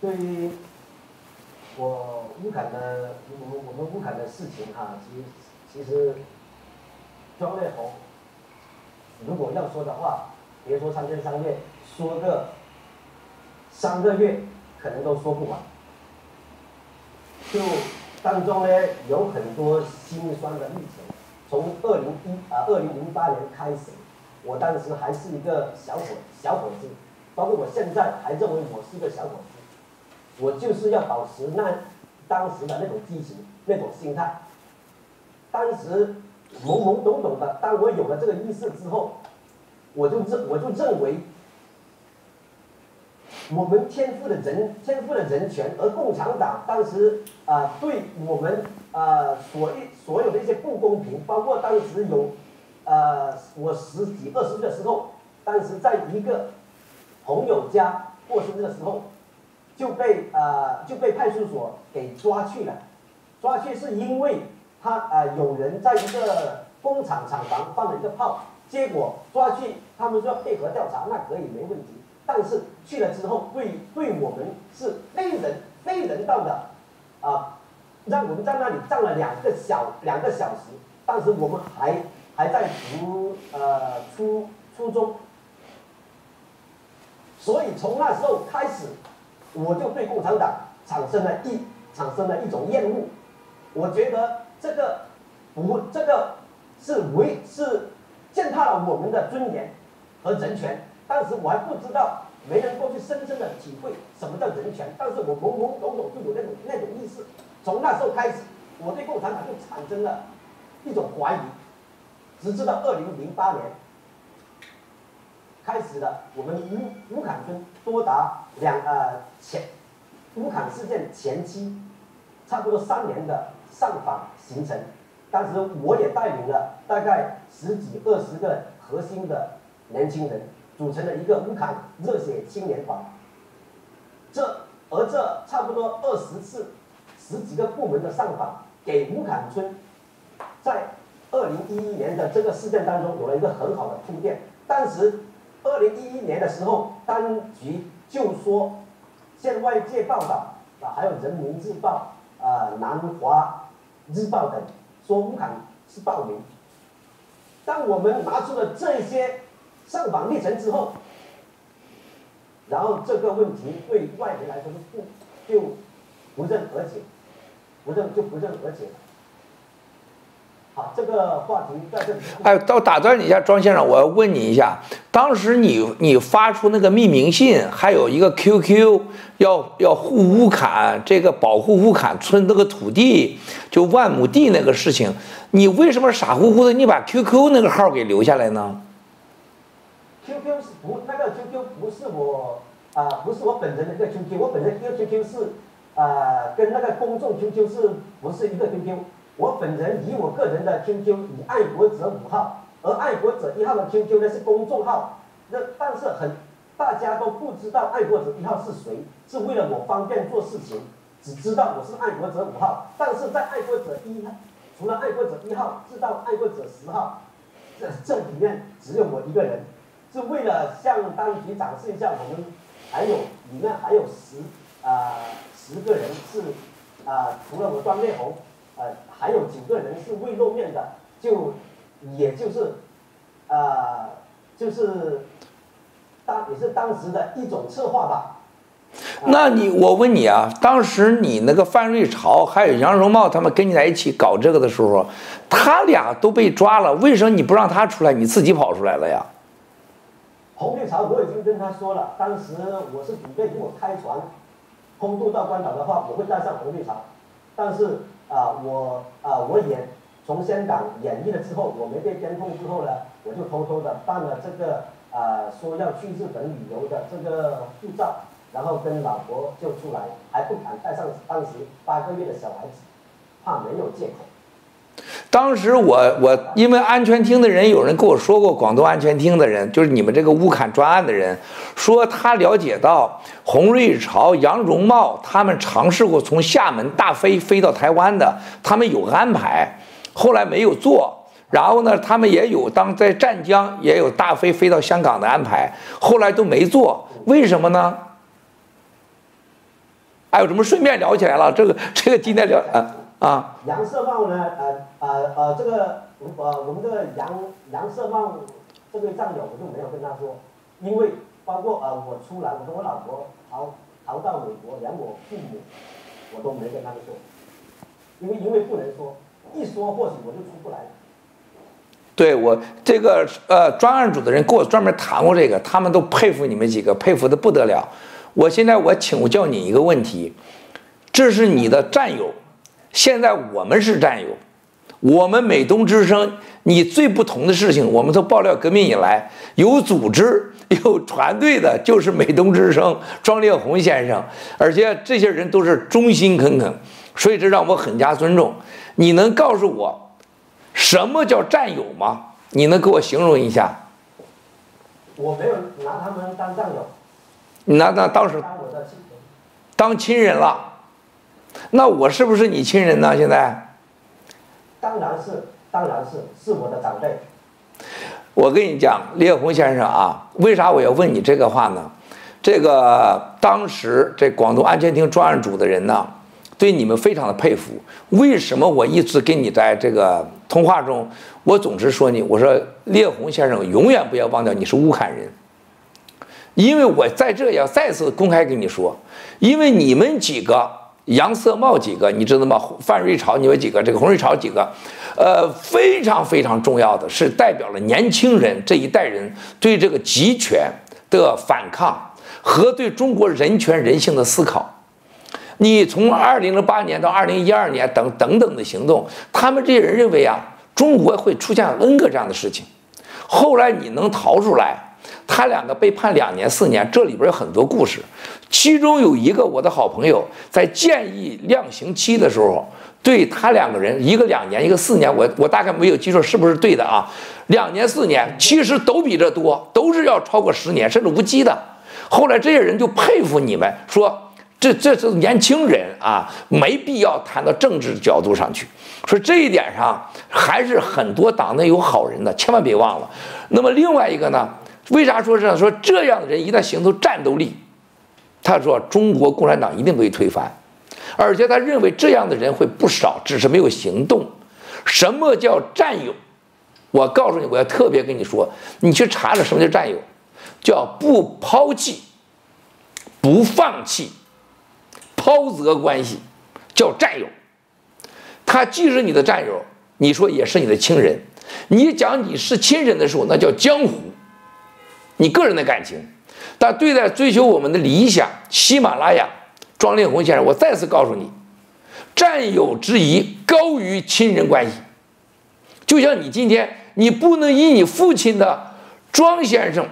对于我乌坎的，我们我们乌坎的事情哈，其其实庄烈红，如果要说的话，别说三天三夜，说个三个月，可能都说不完。就当中呢，有很多心酸的历程。从二零一啊二零零八年开始，我当时还是一个小伙小伙子，包括我现在还认为我是一个小伙子，我就是要保持那当时的那种激情那种心态。当时懵懵懂懂的，当我有了这个意识之后，我就认我就认为，我们天赋的人天赋的人权，而共产党当时啊对我们。呃，所一所有的一些不公平，包括当时有，呃，我十几二十岁的时候，当时在一个朋友家过生日的时候，就被呃就被派出所给抓去了，抓去是因为他呃有人在一个工厂厂房放了一个炮，结果抓去，他们说配合调查，那可以没问题，但是去了之后，对对我们是非人非人道的，啊。让我们在那里站了两个小两个小时，当时我们还还在读呃初初中，所以从那时候开始，我就对共产党产生了一产生了一种厌恶。我觉得这个不这个是违是践踏了我们的尊严和人权。当时我还不知道，没人过去深深的体会什么叫人权，但是我懵懵懂懂就有那种那种意识。从那时候开始，我对共产党就产生了一种怀疑，直至到二零零八年开始的，我们乌乌坎村多达两呃前乌坎事件前期，差不多三年的上访行程，当时我也带领了大概十几二十个核心的年轻人，组成了一个乌坎热血青年团，这而这差不多二十次。十几个部门的上访，给乌坎村，在二零一一年的这个事件当中有了一个很好的铺垫。当时二零一一年的时候，当局就说，现外界报道啊，还有人民日报啊、南华日报等说乌坎是暴民。当我们拿出了这些上访历程之后，然后这个问题对外人来说是不就不认而解。不认就不认而解。好，这个话题在这里。哎，到打断你一下，庄先生，我要问你一下，当时你你发出那个匿名信，还有一个 QQ，要要护乌坎这个保护乌坎村那个土地，就万亩地那个事情，你为什么傻乎乎的你把 QQ 那个号给留下来呢？QQ 是不那个 QQ 不是我啊，不是我本人的那个 QQ，我本人个 QQ 是。呃，跟那个公众 QQ 是不是一个 QQ？我本人以我个人的 QQ 以爱国者五号，而爱国者一号的 QQ 呢是公众号。那但是很大家都不知道爱国者一号是谁，是为了我方便做事情，只知道我是爱国者五号。但是在爱国者一，除了爱国者一号，知道爱国者十号，这这里面只有我一个人，是为了向当局展示一下我们还有里面还有十啊。十个人是啊，除了我庄烈红，呃，还有几个人是未露面的，就也就是啊，就是当也是当时的一种策划吧。那你我问你啊，当时你那个范瑞朝还有杨荣茂他们跟你在一起搞这个的时候，他俩都被抓了，为什么你不让他出来，你自己跑出来了呀？洪瑞朝我已经跟他说了，当时我是准备如果开船。空渡到关岛的话，我会带上红绿茶，但是啊，我啊，我也从香港演绎了之后，我没被监控之后呢，我就偷偷的办了这个啊，说要去日本旅游的这个护照，然后跟老婆就出来，还不敢带上当时八个月的小孩子，怕没有借口。当时我我因为安全厅的人有人跟我说过，广东安全厅的人就是你们这个乌坎专案的人，说他了解到洪瑞潮、杨荣茂他们尝试过从厦门大飞飞到台湾的，他们有安排，后来没有做。然后呢，他们也有当在湛江也有大飞飞到香港的安排，后来都没做，为什么呢？哎，我怎么顺便聊起来了？这个这个今天聊啊啊。杨社茂呢？呃呃呃，这个呃我们这个杨杨社茂这位战友，我就没有跟他说，因为包括呃我出来，我跟我老婆逃逃到美国，连我父母我都没跟他们说，因为因为不能说，一说或许我就出不来了。对我这个呃专案组的人跟我专门谈过这个，他们都佩服你们几个，佩服的不得了。我现在我请教你一个问题，这是你的战友，现在我们是战友，我们美东之声，你最不同的事情，我们从爆料革命以来，有组织 有团队的，就是美东之声庄烈红先生，而且这些人都是忠心耿耿，所以这让我很加尊重。你能告诉我？什么叫战友吗？你能给我形容一下？我没有拿他们当战友。你拿他当时当我的亲人。当亲人了，那我是不是你亲人呢？现在？当然是，当然是，是我的长辈。我跟你讲，烈红先生啊，为啥我要问你这个话呢？这个当时这广东安全厅专案组的人呢？对你们非常的佩服。为什么我一直跟你在这个通话中，我总是说你，我说列红先生永远不要忘掉你是乌坎人，因为我在这要再次公开跟你说，因为你们几个杨色茂几个，你知道吗？范瑞朝你们几个，这个洪瑞朝几个，呃，非常非常重要的是代表了年轻人这一代人对这个集权的反抗和对中国人权人性的思考。你从二零零八年到二零一二年等等等的行动，他们这些人认为啊，中国会出现 N 个这样的事情。后来你能逃出来，他两个被判两年四年，这里边有很多故事。其中有一个我的好朋友在建议量刑期的时候，对他两个人，一个两年，一个四年，我我大概没有记错是不是对的啊？两年四年其实都比这多，都是要超过十年甚至无期的。后来这些人就佩服你们说。这这是年轻人啊，没必要谈到政治角度上去。说这一点上，还是很多党内有好人的，千万别忘了。那么另外一个呢？为啥说这样？说这样的人一旦形成战斗力，他说中国共产党一定会推翻，而且他认为这样的人会不少，只是没有行动。什么叫战友？我告诉你，我要特别跟你说，你去查查什么叫战友，叫不抛弃，不放弃。抛责关系叫战友，他既是你的战友，你说也是你的亲人。你讲你是亲人的时候，那叫江湖，你个人的感情。但对待追求我们的理想，喜马拉雅庄烈红先生，我再次告诉你，战友之谊高于亲人关系。就像你今天，你不能以你父亲的庄先生。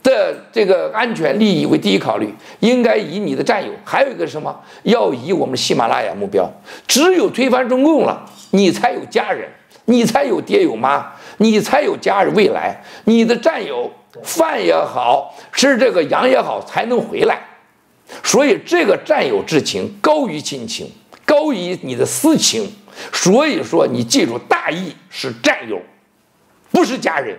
的这个安全利益为第一考虑，应该以你的战友，还有一个什么？要以我们喜马拉雅目标。只有推翻中共了，你才有家人，你才有爹有妈，你才有家人未来。你的战友饭也好，是这个羊也好，才能回来。所以这个战友之情高于亲情，高于你的私情。所以说，你记住，大义是战友，不是家人。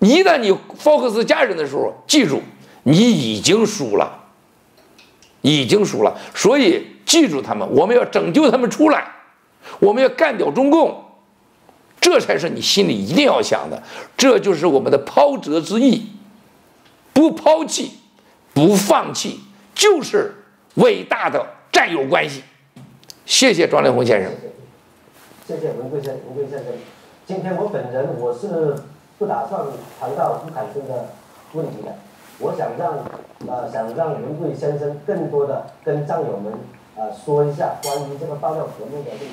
一旦你 focus 家人的时候，记住，你已经输了，已经输了。所以记住他们，我们要拯救他们出来，我们要干掉中共，这才是你心里一定要想的。这就是我们的抛折之意，不抛弃，不放弃，就是伟大的战友关系。谢谢庄连红先生。谢谢文贵先生文贵先生。今天我本人我是。不打算谈到乌坎村的问题的，我想让呃想让文贵先生更多的跟战友们呃说一下关于这个爆料革命的问题。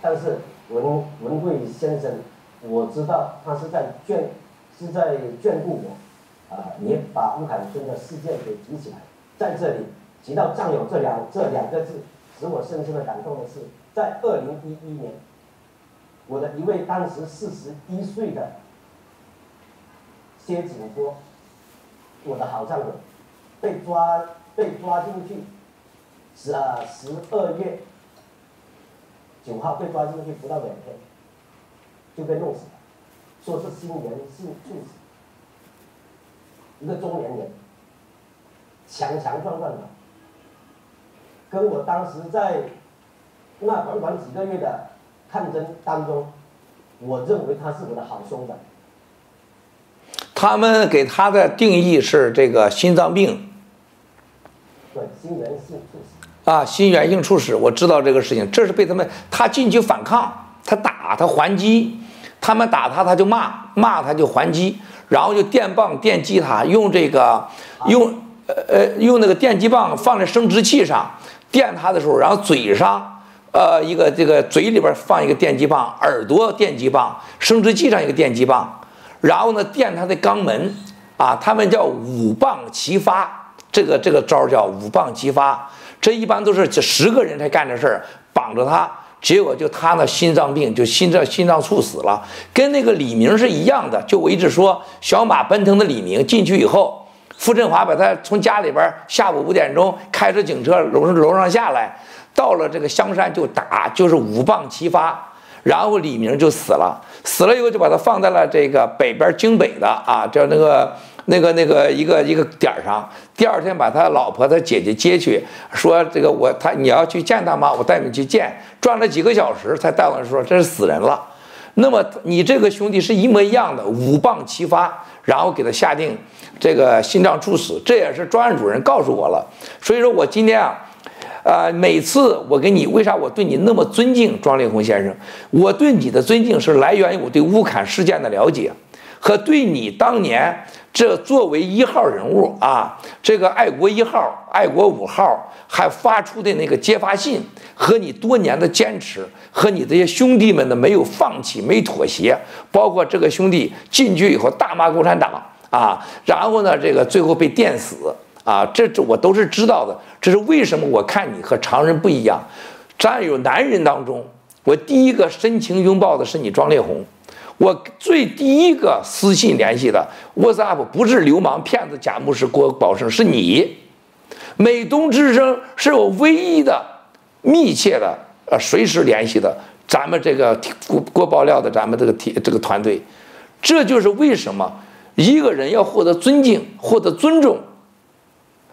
但是文文贵先生，我知道他是在眷是在眷顾我，啊，也把乌坎村的事件给提起来。在这里提到“战友”这两这两个字，使我深深的感动的是，在二零一一年，我的一位当时四十一岁的薛景波，我的好战友，被抓被抓进去，十啊十二月九号被抓进去不到两天，就被弄死了，说是心源性猝死，一个中年人。强强壮壮的，跟我当时在那短短几个月的抗争当中，我认为他是我的好兄弟。他们给他的定义是这个心脏病。对，心源性猝死。啊，心源性猝死，我知道这个事情，这是被他们他进去反抗，他打他还击，他们打他他就骂骂他就还击，然后就电棒电击他，用这个用。呃呃，用那个电击棒放在生殖器上电他的时候，然后嘴上，呃，一个这个嘴里边放一个电击棒，耳朵电击棒，生殖器上一个电击棒，然后呢电他的肛门，啊，他们叫五棒齐发，这个这个招叫五棒齐发，这一般都是这十个人才干的事儿，绑着他，结果就他那心脏病就心脏心脏猝死了，跟那个李明是一样的，就我一直说小马奔腾的李明进去以后。傅振华把他从家里边下午五点钟开着警车楼上楼上下来，到了这个香山就打，就是五棒齐发，然后李明就死了。死了以后就把他放在了这个北边京北的啊，叫那个那个那个一个一个点儿上。第二天把他老婆他姐姐接去，说这个我他你要去见他吗？我带你去见。转了几个小时才带我说这是死人了。那么你这个兄弟是一模一样的，五棒齐发，然后给他下定。这个心脏猝死，这也是专案主任告诉我了。所以说我今天啊，呃，每次我给你，为啥我对你那么尊敬，庄立红先生？我对你的尊敬是来源于我对乌坎事件的了解，和对你当年这作为一号人物啊，这个爱国一号、爱国五号还发出的那个揭发信，和你多年的坚持，和你这些兄弟们的没有放弃、没妥协，包括这个兄弟进去以后大骂共产党。啊，然后呢，这个最后被电死啊，这这我都是知道的。这是为什么？我看你和常人不一样。战友男人当中，我第一个深情拥抱的是你庄烈红，我最第一个私信联系的 WhatsApp 不是流氓骗子贾牧师郭宝胜，是你。美东之声是我唯一的密切的呃随时联系的，咱们这个郭郭爆料的咱们这个体这个团队，这就是为什么。一个人要获得尊敬、获得尊重，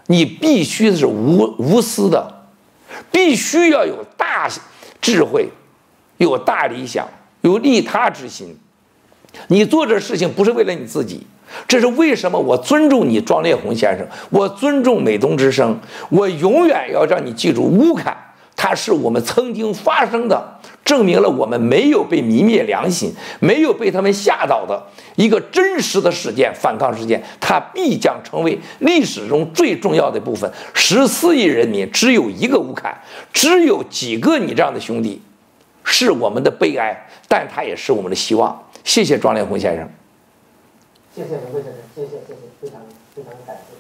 你必须是无无私的，必须要有大智慧，有大理想，有利他之心。你做这事情不是为了你自己，这是为什么？我尊重你，庄烈红先生，我尊重美东之声，我永远要让你记住乌坎，它是我们曾经发生的。证明了我们没有被泯灭良心，没有被他们吓倒的一个真实的事件，反抗事件，它必将成为历史中最重要的部分。十四亿人民只有一个乌坎，只有几个你这样的兄弟，是我们的悲哀，但它也是我们的希望。谢谢庄连红先生。谢谢文贵先生，谢谢谢谢，非常非常感谢。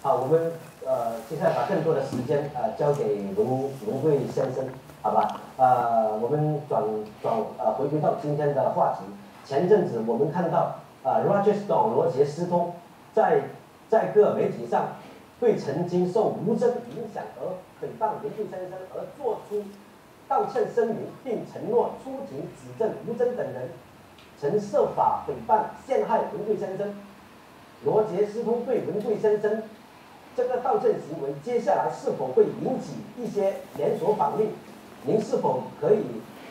好，我们呃接下来把更多的时间呃交给文文贵先生。好吧，呃，我们转转呃回归到今天的话题。前阵子我们看到，呃，Roger Stone 罗杰斯通在在各媒体上对曾经受吴征影响而诽谤文贵先生而做出道歉声明，并承诺出庭指证吴征等人曾设法诽谤陷害文贵先生。罗杰斯通对文贵先生这个道歉行为，接下来是否会引起一些连锁反应？您是否可以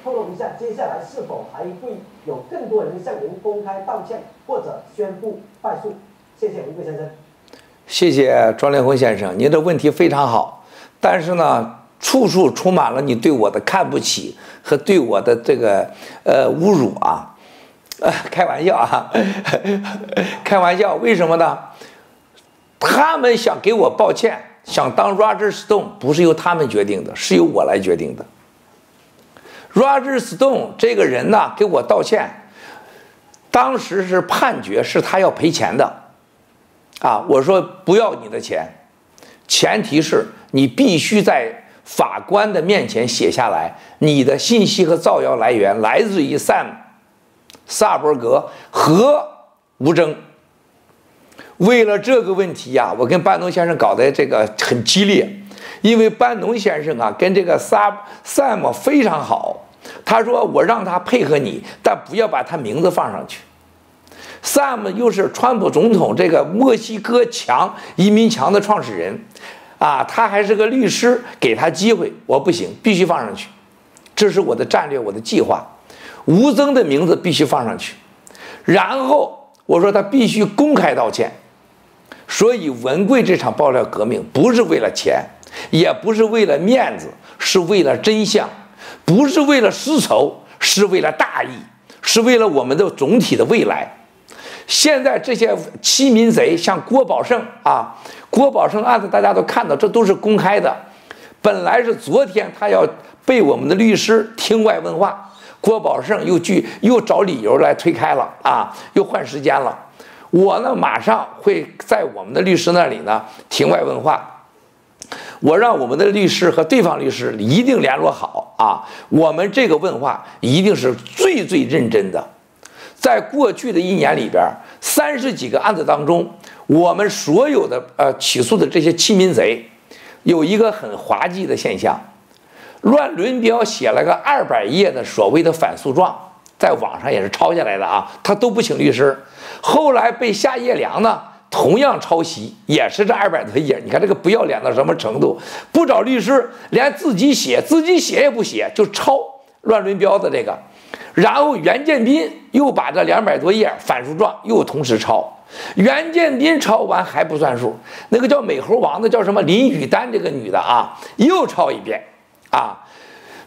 透露一下，接下来是否还会有更多人向您公开道歉或者宣布败诉？谢谢文贵先生。谢谢庄连红先生，您的问题非常好，但是呢，处处充满了你对我的看不起和对我的这个呃侮辱啊！呃，开玩笑啊，开玩笑，为什么呢？他们想给我道歉，想当 Roger Stone，不是由他们决定的，是由我来决定的。Roger Stone 这个人呢，给我道歉，当时是判决是他要赔钱的，啊，我说不要你的钱，前提是你必须在法官的面前写下来，你的信息和造谣来源来自于 Sam、萨伯格和吴征。为了这个问题呀，我跟班农先生搞的这个很激烈，因为班农先生啊跟这个萨 Sam 非常好，他说我让他配合你，但不要把他名字放上去。Sam 又是川普总统这个墨西哥墙移民墙的创始人，啊，他还是个律师，给他机会，我不行，必须放上去，这是我的战略，我的计划。吴增的名字必须放上去，然后我说他必须公开道歉。所以文贵这场爆料革命不是为了钱，也不是为了面子，是为了真相，不是为了私仇，是为了大义，是为了我们的总体的未来。现在这些欺民贼，像郭宝胜啊，郭宝胜案子大家都看到，这都是公开的。本来是昨天他要被我们的律师庭外问话，郭宝胜又拒又找理由来推开了啊，又换时间了。我呢，马上会在我们的律师那里呢庭外问话，我让我们的律师和对方律师一定联络好啊，我们这个问话一定是最最认真的。在过去的一年里边，三十几个案子当中，我们所有的呃起诉的这些欺民贼，有一个很滑稽的现象：乱伦彪写了个二百页的所谓的反诉状，在网上也是抄下来的啊，他都不请律师。后来被夏叶良呢，同样抄袭，也是这二百多页。你看这个不要脸到什么程度？不找律师，连自己写，自己写也不写，就抄乱伦彪的这个。然后袁建斌又把这两百多页反诉状又同时抄，袁建斌抄完还不算数，那个叫美猴王的叫什么林雨丹这个女的啊，又抄一遍啊。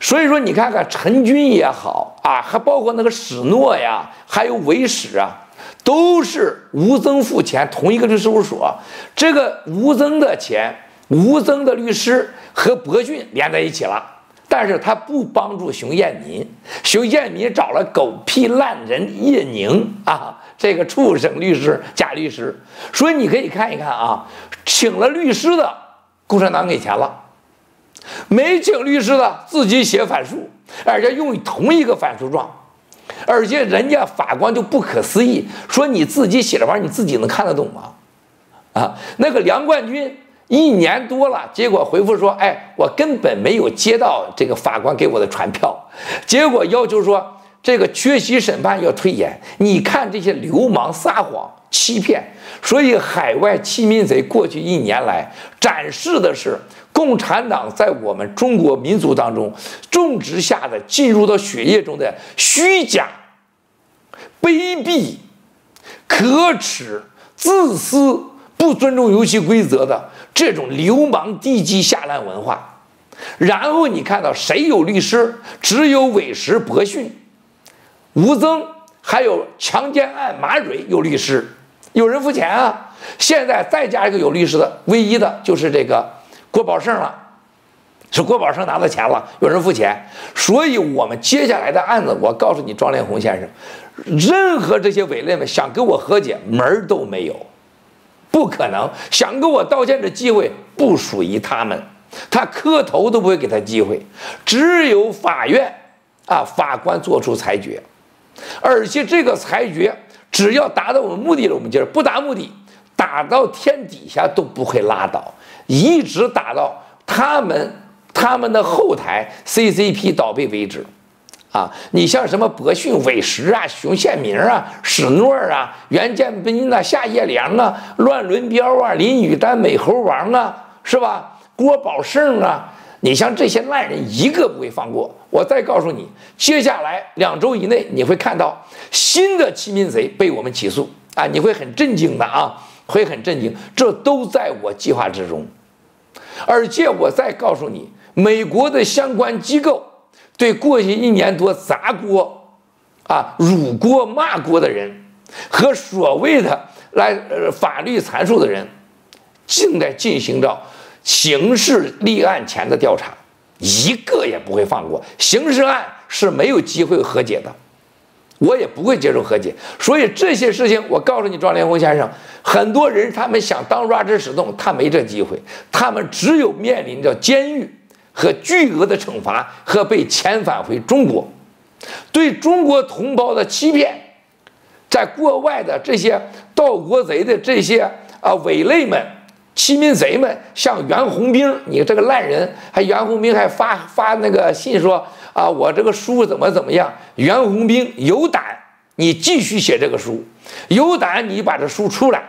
所以说你看看陈军也好啊，还包括那个史诺呀，还有韦史啊，都是吴增付钱，同一个律师事务所，这个吴增的钱，吴增的律师和博讯连在一起了。但是他不帮助熊艳民，熊艳民找了狗屁烂人叶宁啊，这个畜生律师假律师。所以你可以看一看啊，请了律师的，共产党给钱了；没请律师的，自己写反诉，而且用同一个反诉状，而且人家法官就不可思议，说你自己写的玩意儿，你自己能看得懂吗？啊，那个梁冠军。一年多了，结果回复说：“哎，我根本没有接到这个法官给我的传票，结果要求说这个缺席审判要推延。你看这些流氓撒谎欺骗，所以海外欺民贼过去一年来展示的是共产党在我们中国民族当中种植下的进入到血液中的虚假、卑鄙、可耻、自私、不尊重游戏规则的。”这种流氓低级下烂文化，然后你看到谁有律师？只有韦石、博讯、吴增，还有强奸案马蕊有律师，有人付钱啊。现在再加一个有律师的，唯一的就是这个郭宝胜了，是郭宝胜拿到钱了，有人付钱。所以，我们接下来的案子，我告诉你，庄连红先生，任何这些伪类们想跟我和解，门儿都没有。不可能。想跟我道歉的机会不属于他们，他磕头都不会给他机会，只有法院啊法官做出裁决，而且这个裁决只要达到我们目的了，我们就是不达目的，打到天底下都不会拉倒，一直打到他们他们的后台 CCP 倒闭为止。啊，你像什么博讯、韦石啊、熊宪明啊、史诺啊、袁建斌啊、夏叶良啊、乱伦彪啊、林雨丹、美猴王啊，是吧？郭宝胜啊，你像这些烂人一个不会放过。我再告诉你，接下来两周以内你会看到新的欺民贼被我们起诉啊，你会很震惊的啊，会很震惊。这都在我计划之中，而且我再告诉你，美国的相关机构。对过去一年多砸锅、啊辱锅骂锅的人，和所谓的来呃法律阐述的人，正在进行着刑事立案前的调查，一个也不会放过。刑事案是没有机会和解的，我也不会接受和解。所以这些事情，我告诉你，庄连红先生，很多人他们想当 Roger 史栋，他没这机会，他们只有面临着监狱和巨额的惩罚和被遣返回中国，对中国同胞的欺骗，在国外的这些盗国贼的这些啊伪类们。欺民贼们像袁宏兵，你这个烂人，还袁宏兵还发发那个信说啊，我这个书怎么怎么样？袁宏兵有胆，你继续写这个书，有胆你把这书出来，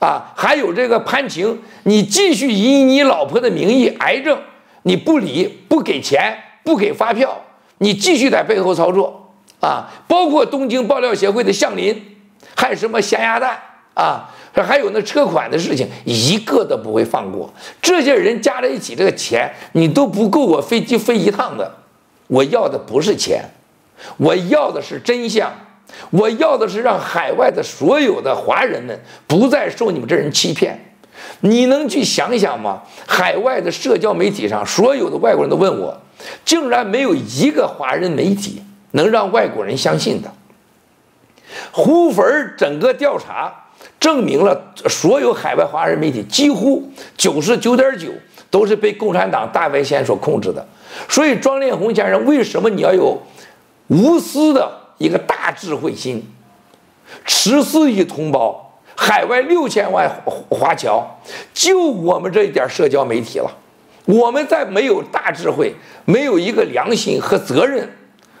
啊，还有这个潘晴，你继续以你老婆的名义癌症，你不理不给钱不给发票，你继续在背后操作啊，包括东京爆料协会的向林，还有什么咸鸭蛋啊？还有那车款的事情，一个都不会放过。这些人加在一起，这个钱你都不够我飞机飞一趟的。我要的不是钱，我要的是真相，我要的是让海外的所有的华人们不再受你们这人欺骗。你能去想想吗？海外的社交媒体上，所有的外国人都问我，竟然没有一个华人媒体能让外国人相信的。胡粉整个调查。证明了所有海外华人媒体几乎九十九点九都是被共产党大外宣所控制的。所以庄连红先生，为什么你要有无私的一个大智慧心，十四亿同胞，海外六千万华侨，就我们这一点社交媒体了。我们在没有大智慧，没有一个良心和责任，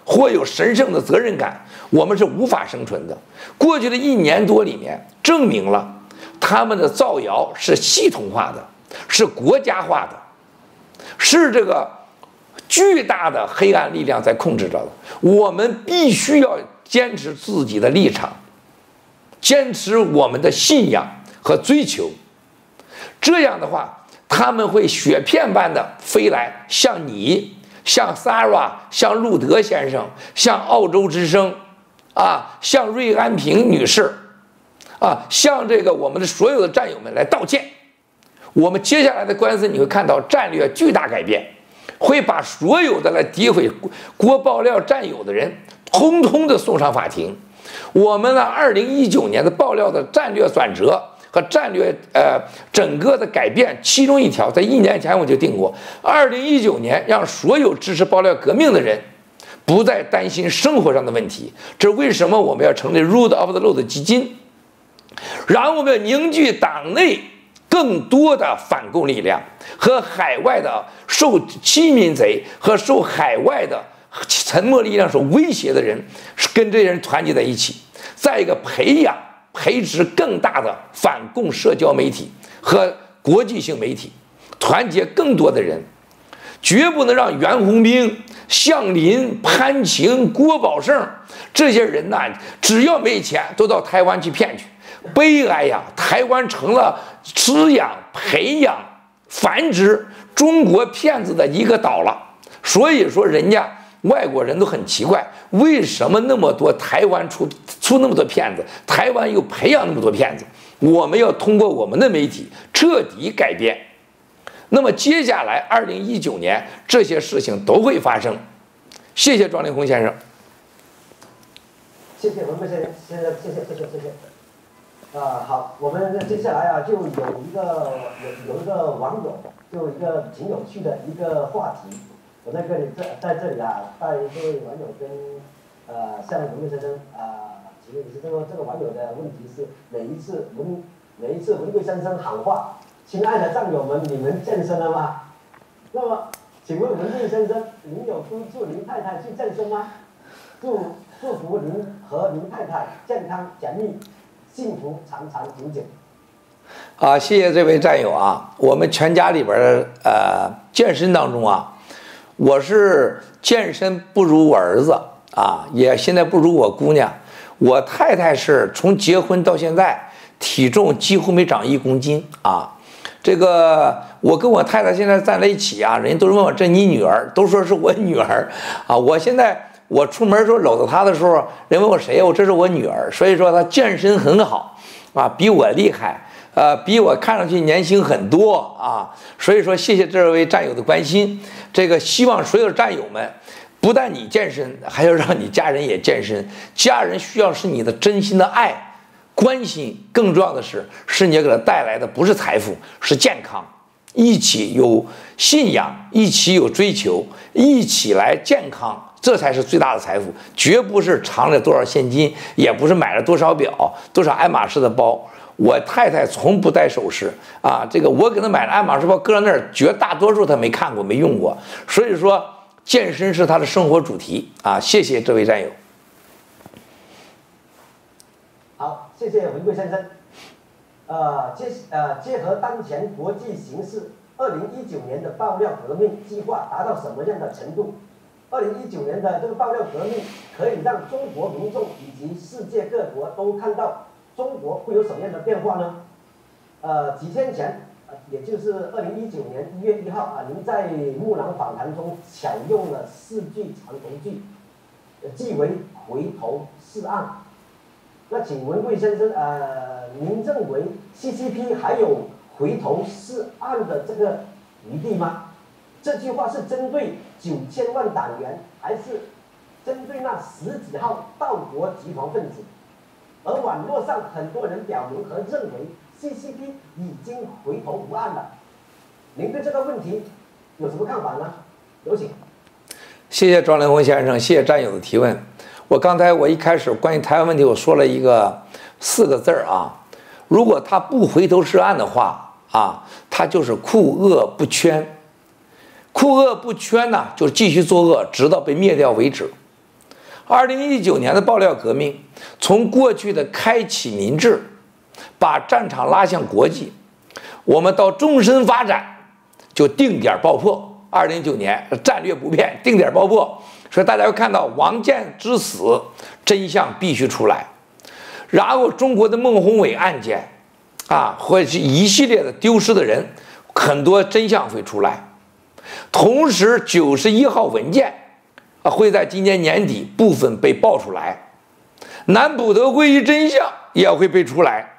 或有神圣的责任感。我们是无法生存的。过去的一年多里面，证明了他们的造谣是系统化的，是国家化的，是这个巨大的黑暗力量在控制着的。我们必须要坚持自己的立场，坚持我们的信仰和追求。这样的话，他们会雪片般的飞来，像你，像 Sarah，像路德先生，像澳洲之声。啊，向瑞安平女士，啊，向这个我们的所有的战友们来道歉。我们接下来的官司你会看到战略巨大改变，会把所有的来诋毁国爆料战友的人，通通的送上法庭。我们呢，二零一九年的爆料的战略转折和战略呃整个的改变，其中一条在一年前我就定过，二零一九年让所有支持爆料革命的人。不再担心生活上的问题，这为什么我们要成立 Root of the Road 基金？然后我们要凝聚党内更多的反共力量和海外的受欺民贼和受海外的沉默力量所威胁的人，跟这些人团结在一起。再一个，培养培植更大的反共社交媒体和国际性媒体，团结更多的人，绝不能让袁宏兵。向林、潘晴、郭宝胜这些人呐，只要没钱，都到台湾去骗去。悲哀呀！台湾成了滋养、培养、繁殖中国骗子的一个岛了。所以说，人家外国人都很奇怪，为什么那么多台湾出出那么多骗子？台湾又培养那么多骗子？我们要通过我们的媒体彻底改变。那么接下来，二零一九年这些事情都会发生。谢谢庄立红先生。谢谢文贵先生，谢谢谢谢谢谢谢。啊，好，我们接下来啊，就有一个有有一个网友，就一个挺有趣的一个话题。我在这里在在这里啊，带各位网友跟呃向文贵先生啊提问是这个这个网友的问题是：每一次文每一次文贵先生喊话。亲爱的战友们，你们健身了吗？那么，请问文俊先生，您有督促您太太去健身吗？祝祝福您和您太太健康甜蜜，幸福长长久久。啊，谢谢这位战友啊！我们全家里边呃健身当中啊，我是健身不如我儿子啊，也现在不如我姑娘。我太太是从结婚到现在体重几乎没长一公斤啊。这个我跟我太太现在站在一起啊，人家都是问我这你女儿，都说是我女儿啊。我现在我出门时候搂着她的时候，人问我谁呀？我这是我女儿。所以说她健身很好啊，比我厉害，呃，比我看上去年轻很多啊。所以说谢谢这位战友的关心。这个希望所有战友们不但你健身，还要让你家人也健身。家人需要是你的真心的爱、关心，更重要的是，是你给他带来的不是财富，是健康。一起有信仰，一起有追求，一起来健康，这才是最大的财富，绝不是藏了多少现金，也不是买了多少表、多少爱马仕的包。我太太从不戴首饰啊，这个我给她买的爱马仕包，搁在那儿，绝大多数她没看过、没用过。所以说，健身是她的生活主题啊。谢谢这位战友。好，谢谢文贵先生。呃，结呃结合当前国际形势，二零一九年的爆料革命计划达到什么样的程度？二零一九年的这个爆料革命可以让中国民众以及世界各国都看到中国会有什么样的变化呢？呃，几天前，也就是二零一九年一月一号啊，您在木兰访谈中采用了四句长头句，即为回头是岸。那请文贵先生，呃，您认为 CCP 还有回头是岸的这个余地吗？这句话是针对九千万党员，还是针对那十几号盗国集团分子？而网络上很多人表明和认为 CCP 已经回头无岸了。您对这个问题有什么看法呢？有请。谢谢庄连红先生，谢谢战友的提问。我刚才我一开始关于台湾问题，我说了一个四个字儿啊，如果他不回头是岸的话啊，他就是酷恶不圈，酷恶不圈呢，就是继续作恶，直到被灭掉为止。二零一九年的爆料革命，从过去的开启民智，把战场拉向国际，我们到终身发展，就定点爆破。二零一九年战略不变，定点爆破。所以大家会看到王建之死，真相必须出来。然后中国的孟宏伟案件，啊，或者是一系列的丢失的人，很多真相会出来。同时，九十一号文件啊，会在今年年底部分被爆出来。南普德会议真相也会被出来。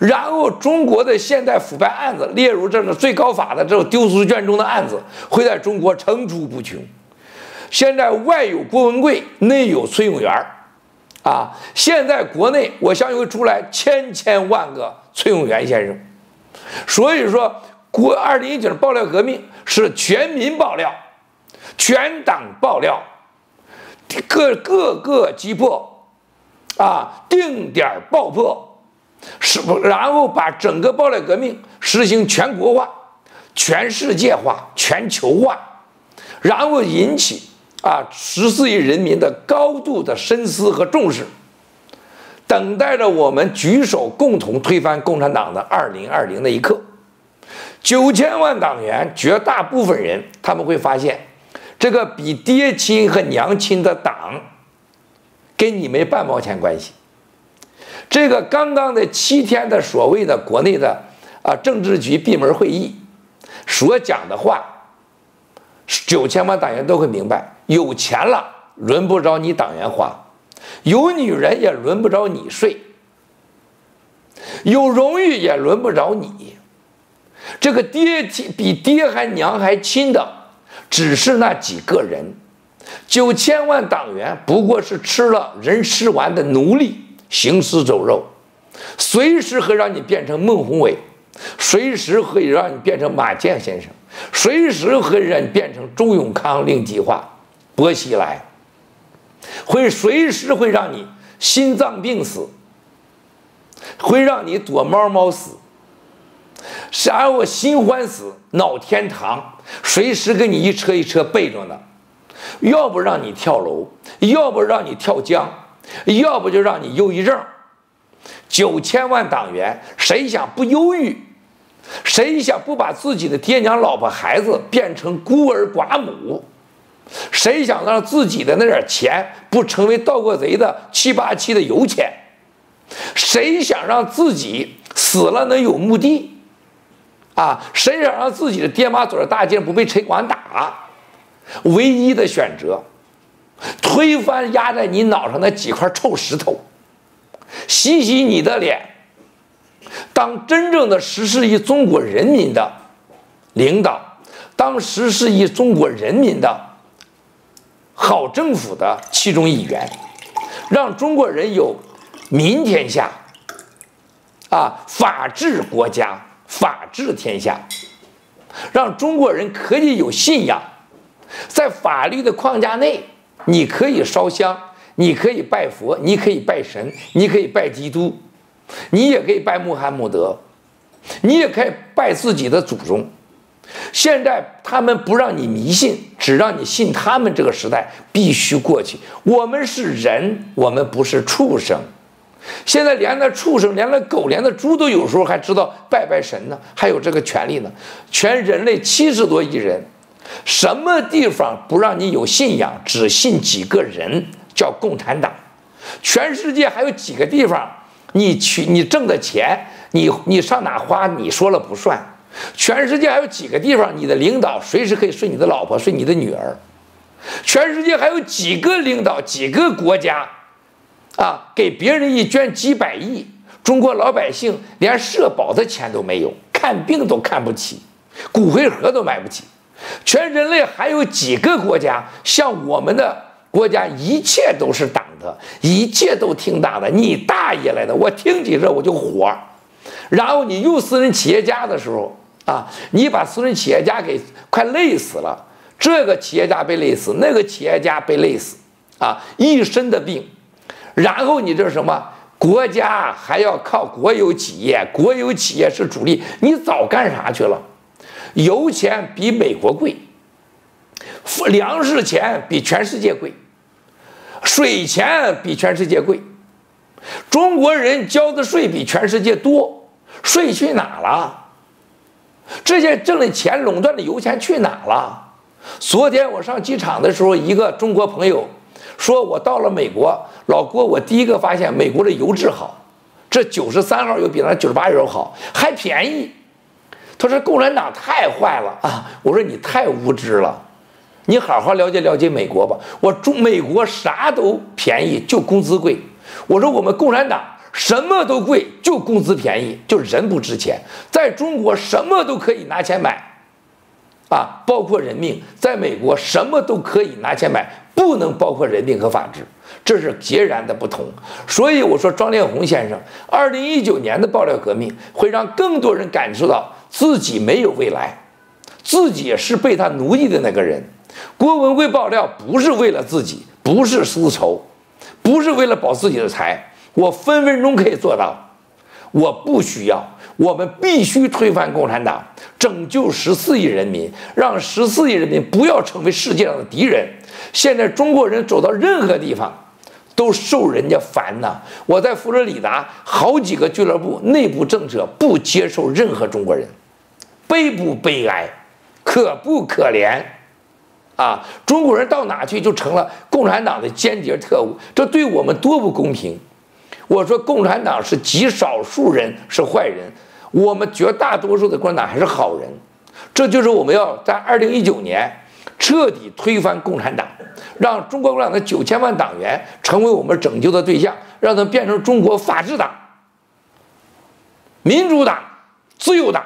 然后，中国的现代腐败案子列入这个最高法的这种丢失卷中的案子，会在中国层出不穷。现在外有郭文贵，内有崔永元啊！现在国内我相信会出来千千万个崔永元先生。所以说，国二零一九爆料革命是全民爆料、全党爆料、各各个击破啊，定点爆破，是不？然后把整个爆料革命实行全国化、全世界化、全球化，然后引起。啊，十四亿人民的高度的深思和重视，等待着我们举手共同推翻共产党的二零二零那一刻。九千万党员，绝大部分人他们会发现，这个比爹亲和娘亲的党，跟你没半毛钱关系。这个刚刚的七天的所谓的国内的啊政治局闭门会议所讲的话，九千万党员都会明白。有钱了，轮不着你党员花；有女人也轮不着你睡；有荣誉也轮不着你。这个爹亲比爹还娘还亲的，只是那几个人。九千万党员不过是吃了人吃完的奴隶，行尸走肉，随时会让你变成孟宏伟，随时会让你变成马建先生，随时会让你变成周永康令计划。薄熙来，会随时会让你心脏病死，会让你躲猫猫死，啥我心欢死、脑天堂，随时给你一车一车备着呢。要不让你跳楼，要不让你跳江，要不就让你忧郁症。九千万党员，谁想不忧郁？谁想不把自己的爹娘、老婆、孩子变成孤儿寡母？谁想让自己的那点钱不成为盗过贼的七八七的油钱？谁想让自己死了能有墓地？啊，谁想让自己的爹妈走在大街上不被城管打？唯一的选择，推翻压在你脑上那几块臭石头，洗洗你的脸，当真正的十四亿中国人民的领导，当十四亿中国人民的。好政府的其中一员，让中国人有民天下，啊，法治国家，法治天下，让中国人可以有信仰，在法律的框架内，你可以烧香，你可以拜佛，你可以拜神，你可以拜基督，你也可以拜穆罕默德，你也可以拜自己的祖宗。现在他们不让你迷信，只让你信他们。这个时代必须过去。我们是人，我们不是畜生。现在连那畜生，连那狗，连那猪都有时候还知道拜拜神呢，还有这个权利呢。全人类七十多亿人，什么地方不让你有信仰？只信几个人，叫共产党。全世界还有几个地方，你去你挣的钱，你你上哪花，你说了不算。全世界还有几个地方，你的领导随时可以睡你的老婆，睡你的女儿？全世界还有几个领导，几个国家，啊，给别人一捐几百亿，中国老百姓连社保的钱都没有，看病都看不起，骨灰盒都买不起。全人类还有几个国家像我们的国家，一切都是党的，一切都听党的，你大爷来的！我听起这我就火。然后你用私人企业家的时候。啊！你把私人企业家给快累死了，这个企业家被累死，那个企业家被累死，啊，一身的病。然后你这是什么？国家还要靠国有企业，国有企业是主力。你早干啥去了？油钱比美国贵，粮食钱比全世界贵，水钱比全世界贵，中国人交的税比全世界多，税去哪了？这些挣的钱、垄断的油钱去哪了？昨天我上机场的时候，一个中国朋友说：“我到了美国，老郭，我第一个发现美国的油质好，这九十三号油比那九十八油好，还便宜。”他说：“共产党太坏了啊！”我说：“你太无知了，你好好了解了解美国吧。我中美国啥都便宜，就工资贵。我说我们共产党。”什么都贵，就工资便宜，就人不值钱。在中国，什么都可以拿钱买，啊，包括人命。在美国，什么都可以拿钱买，不能包括人命和法治，这是截然的不同。所以我说，庄连红先生，二零一九年的爆料革命会让更多人感受到自己没有未来，自己是被他奴役的那个人。郭文贵爆料不是为了自己，不是私仇，不是为了保自己的财。我分分钟可以做到，我不需要，我们必须推翻共产党，拯救十四亿人民，让十四亿人民不要成为世界上的敌人。现在中国人走到任何地方，都受人家烦呐。我在佛罗里达好几个俱乐部内部政策不接受任何中国人，悲不悲哀，可不可怜？啊，中国人到哪去就成了共产党的间谍特务，这对我们多不公平！我说共产党是极少数人是坏人，我们绝大多数的共产党还是好人，这就是我们要在二零一九年彻底推翻共产党，让中国共产党的九千万党员成为我们拯救的对象，让他们变成中国法治党、民主党、自由党，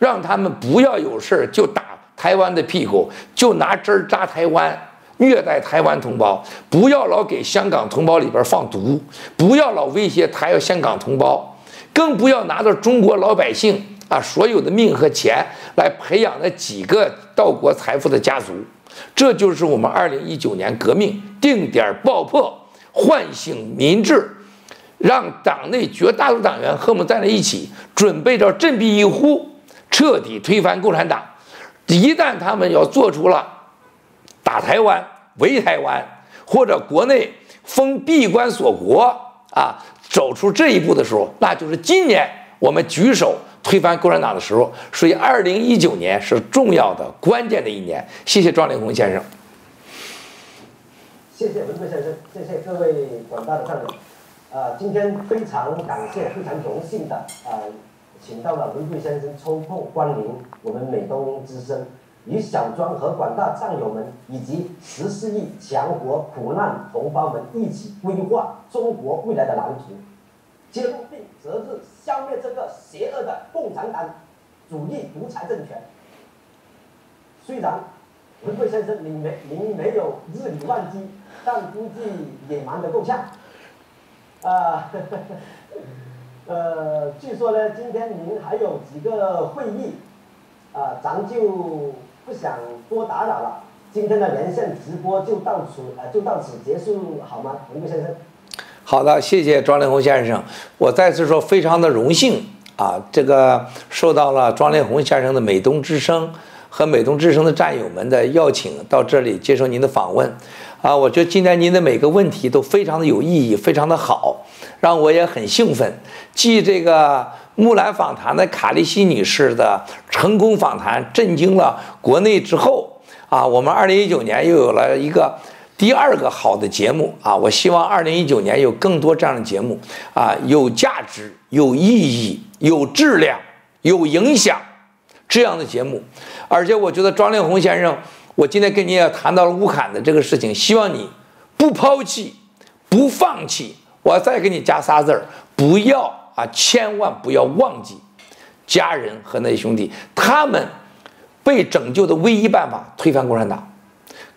让他们不要有事就打台湾的屁股，就拿针扎台湾。虐待台湾同胞，不要老给香港同胞里边放毒，不要老威胁台湾、香港同胞，更不要拿着中国老百姓啊所有的命和钱来培养那几个盗国财富的家族。这就是我们二零一九年革命定点爆破，唤醒民智，让党内绝大多数党员和我们站在一起，准备着振臂一呼，彻底推翻共产党。一旦他们要做出了。打台湾、围台湾，或者国内封闭关锁国啊，走出这一步的时候，那就是今年我们举手推翻共产党的时候。所以，二零一九年是重要的、关键的一年。谢谢庄凌红先生。谢谢文贵先生，谢谢各位广大的战友。啊，今天非常感谢、非常荣幸的啊，请到了文贵先生抽空光临我们美东之声。与小庄和广大战友们以及十四亿强国苦难同胞们一起规划中国未来的蓝图，揭露并择日消灭这个邪恶的共产党主义独裁政权。虽然文贵先生，您没您没有日理万机，但估计也忙得够呛。啊，呃，据说呢，今天您还有几个会议，啊，咱就不想多打扰了。今天的连线直播就到此，呃，就到此结束，好吗，文贵先生？好的，谢谢庄连红先生。我再次说，非常的荣幸啊，这个受到了庄连红先生的美东之声和美东之声的战友们的邀请，到这里接受您的访问。啊，我觉得今天您的每个问题都非常的有意义，非常的好，让我也很兴奋。继这个木兰访谈的卡利西女士的成功访谈震惊了国内之后，啊，我们二零一九年又有了一个。第二个好的节目啊，我希望二零一九年有更多这样的节目啊，有价值、有意义、有质量、有影响这样的节目。而且我觉得庄令红先生，我今天跟你也谈到了乌坎的这个事情，希望你不抛弃、不放弃。我再给你加仨字儿：不要啊，千万不要忘记家人和那些兄弟，他们被拯救的唯一办法，推翻共产党。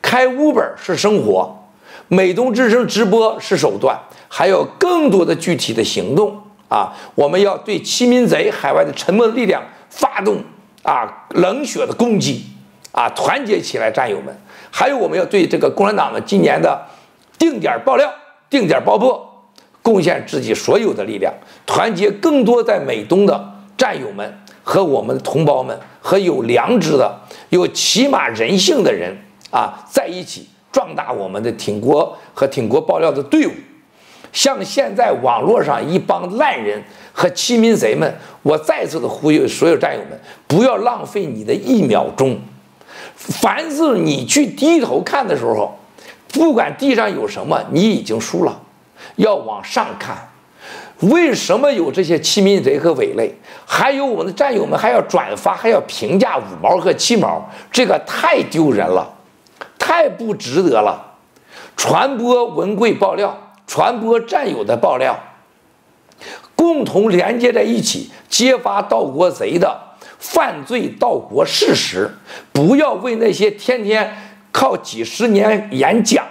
开 Uber 是生活，美东之声直播是手段，还有更多的具体的行动啊！我们要对欺民贼海外的沉默的力量发动啊冷血的攻击啊！团结起来，战友们！还有我们要对这个共产党的今年的定点爆料、定点爆破，贡献自己所有的力量，团结更多在美东的战友们和我们的同胞们和有良知的、有起码人性的人。啊，在一起壮大我们的挺国和挺国爆料的队伍。像现在网络上一帮烂人和欺民贼们，我再次的呼吁所有战友们，不要浪费你的一秒钟。凡是你去低头看的时候，不管地上有什么，你已经输了。要往上看。为什么有这些欺民贼和伪类？还有我们的战友们还要转发，还要评价五毛和七毛，这个太丢人了。太不值得了！传播文贵爆料，传播战友的爆料，共同连接在一起，揭发盗国贼的犯罪盗国事实。不要为那些天天靠几十年演讲、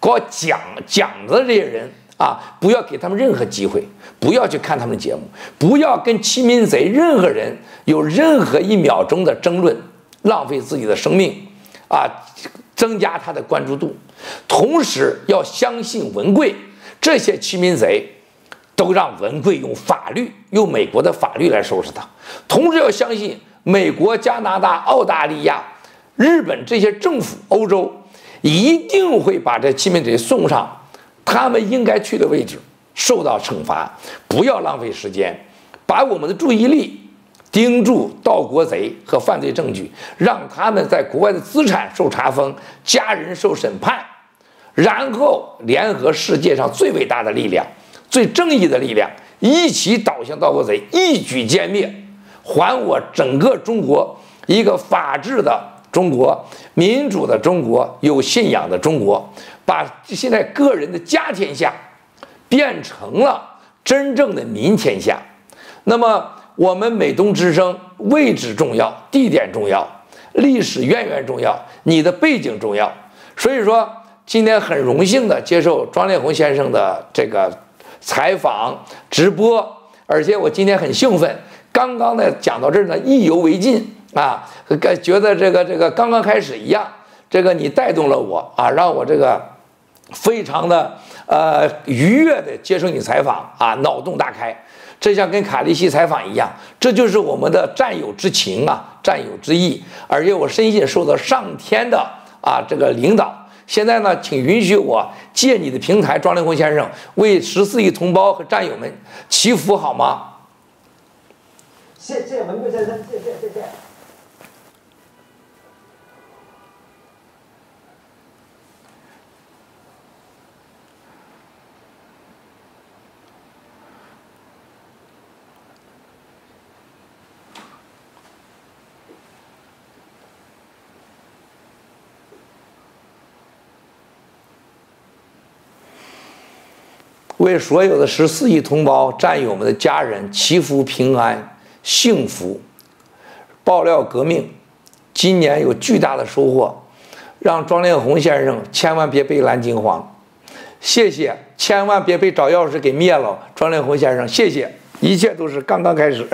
搞讲讲的这些人啊，不要给他们任何机会，不要去看他们的节目，不要跟欺民贼任何人有任何一秒钟的争论，浪费自己的生命啊！增加他的关注度，同时要相信文贵，这些欺民贼都让文贵用法律，用美国的法律来收拾他。同时要相信美国、加拿大、澳大利亚、日本这些政府，欧洲一定会把这欺民贼送上他们应该去的位置，受到惩罚。不要浪费时间，把我们的注意力。盯住盗国贼和犯罪证据，让他们在国外的资产受查封，家人受审判，然后联合世界上最伟大的力量、最正义的力量，一起倒向盗国贼，一举歼灭，还我整个中国一个法治的中国、民主的中国、有信仰的中国，把现在个人的家天下变成了真正的民天下。那么。我们美东之声位置重要，地点重要，历史渊源重要，你的背景重要。所以说，今天很荣幸的接受庄烈红先生的这个采访直播，而且我今天很兴奋。刚刚呢讲到这儿呢，意犹未尽啊，感觉得这个这个刚刚开始一样。这个你带动了我啊，让我这个非常的呃愉悦的接受你采访啊，脑洞大开。这像跟卡利西采访一样，这就是我们的战友之情啊，战友之意。而且我深信受到上天的啊这个领导。现在呢，请允许我借你的平台，庄立红先生为十四亿同胞和战友们祈福好吗？谢谢文贵先生，谢谢谢谢。为所有的十四亿同胞、战友们的家人祈福平安、幸福。爆料革命，今年有巨大的收获。让庄连红先生千万别被蓝金黄，谢谢，千万别被找钥匙给灭了，庄连红先生，谢谢，一切都是刚刚开始。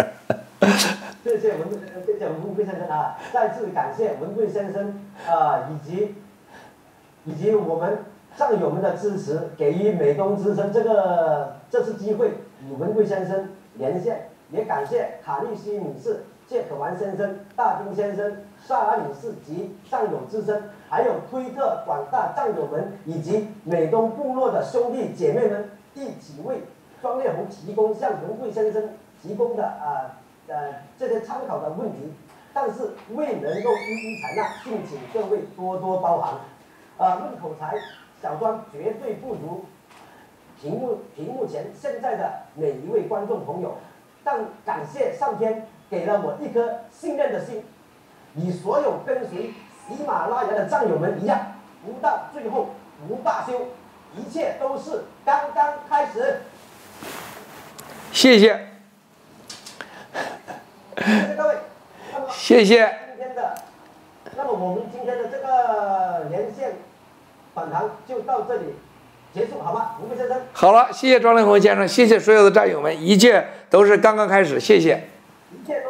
谢谢文贵，谢谢文贵先生啊！再次感谢文贵先生啊，以及以及我们战友们的支持，给予美东之声这个这次机会与文贵先生连线，也感谢卡利西女士、谢可完先生、大丁先生、萨拉女士及战友之声，还有推特广大战友们以及美东部落的兄弟姐妹们，一起为庄烈红提供向文贵先生提供的啊。呃，这些参考的问题，但是未能够一一采纳，敬请各位多多包涵。啊，论口才，小庄绝对不如屏幕屏幕前现在的每一位观众朋友，但感谢上天给了我一颗信任的心，与所有跟随喜马拉雅的战友们一样，不到最后不罢休，一切都是刚刚开始。谢谢。谢谢各位。谢谢。今天的，那么我们今天的这个连线访谈就到这里结束，好吗？吴先生。好了，谢谢庄连红先生，谢谢所有的战友们，一切都是刚刚开始，谢谢。一切。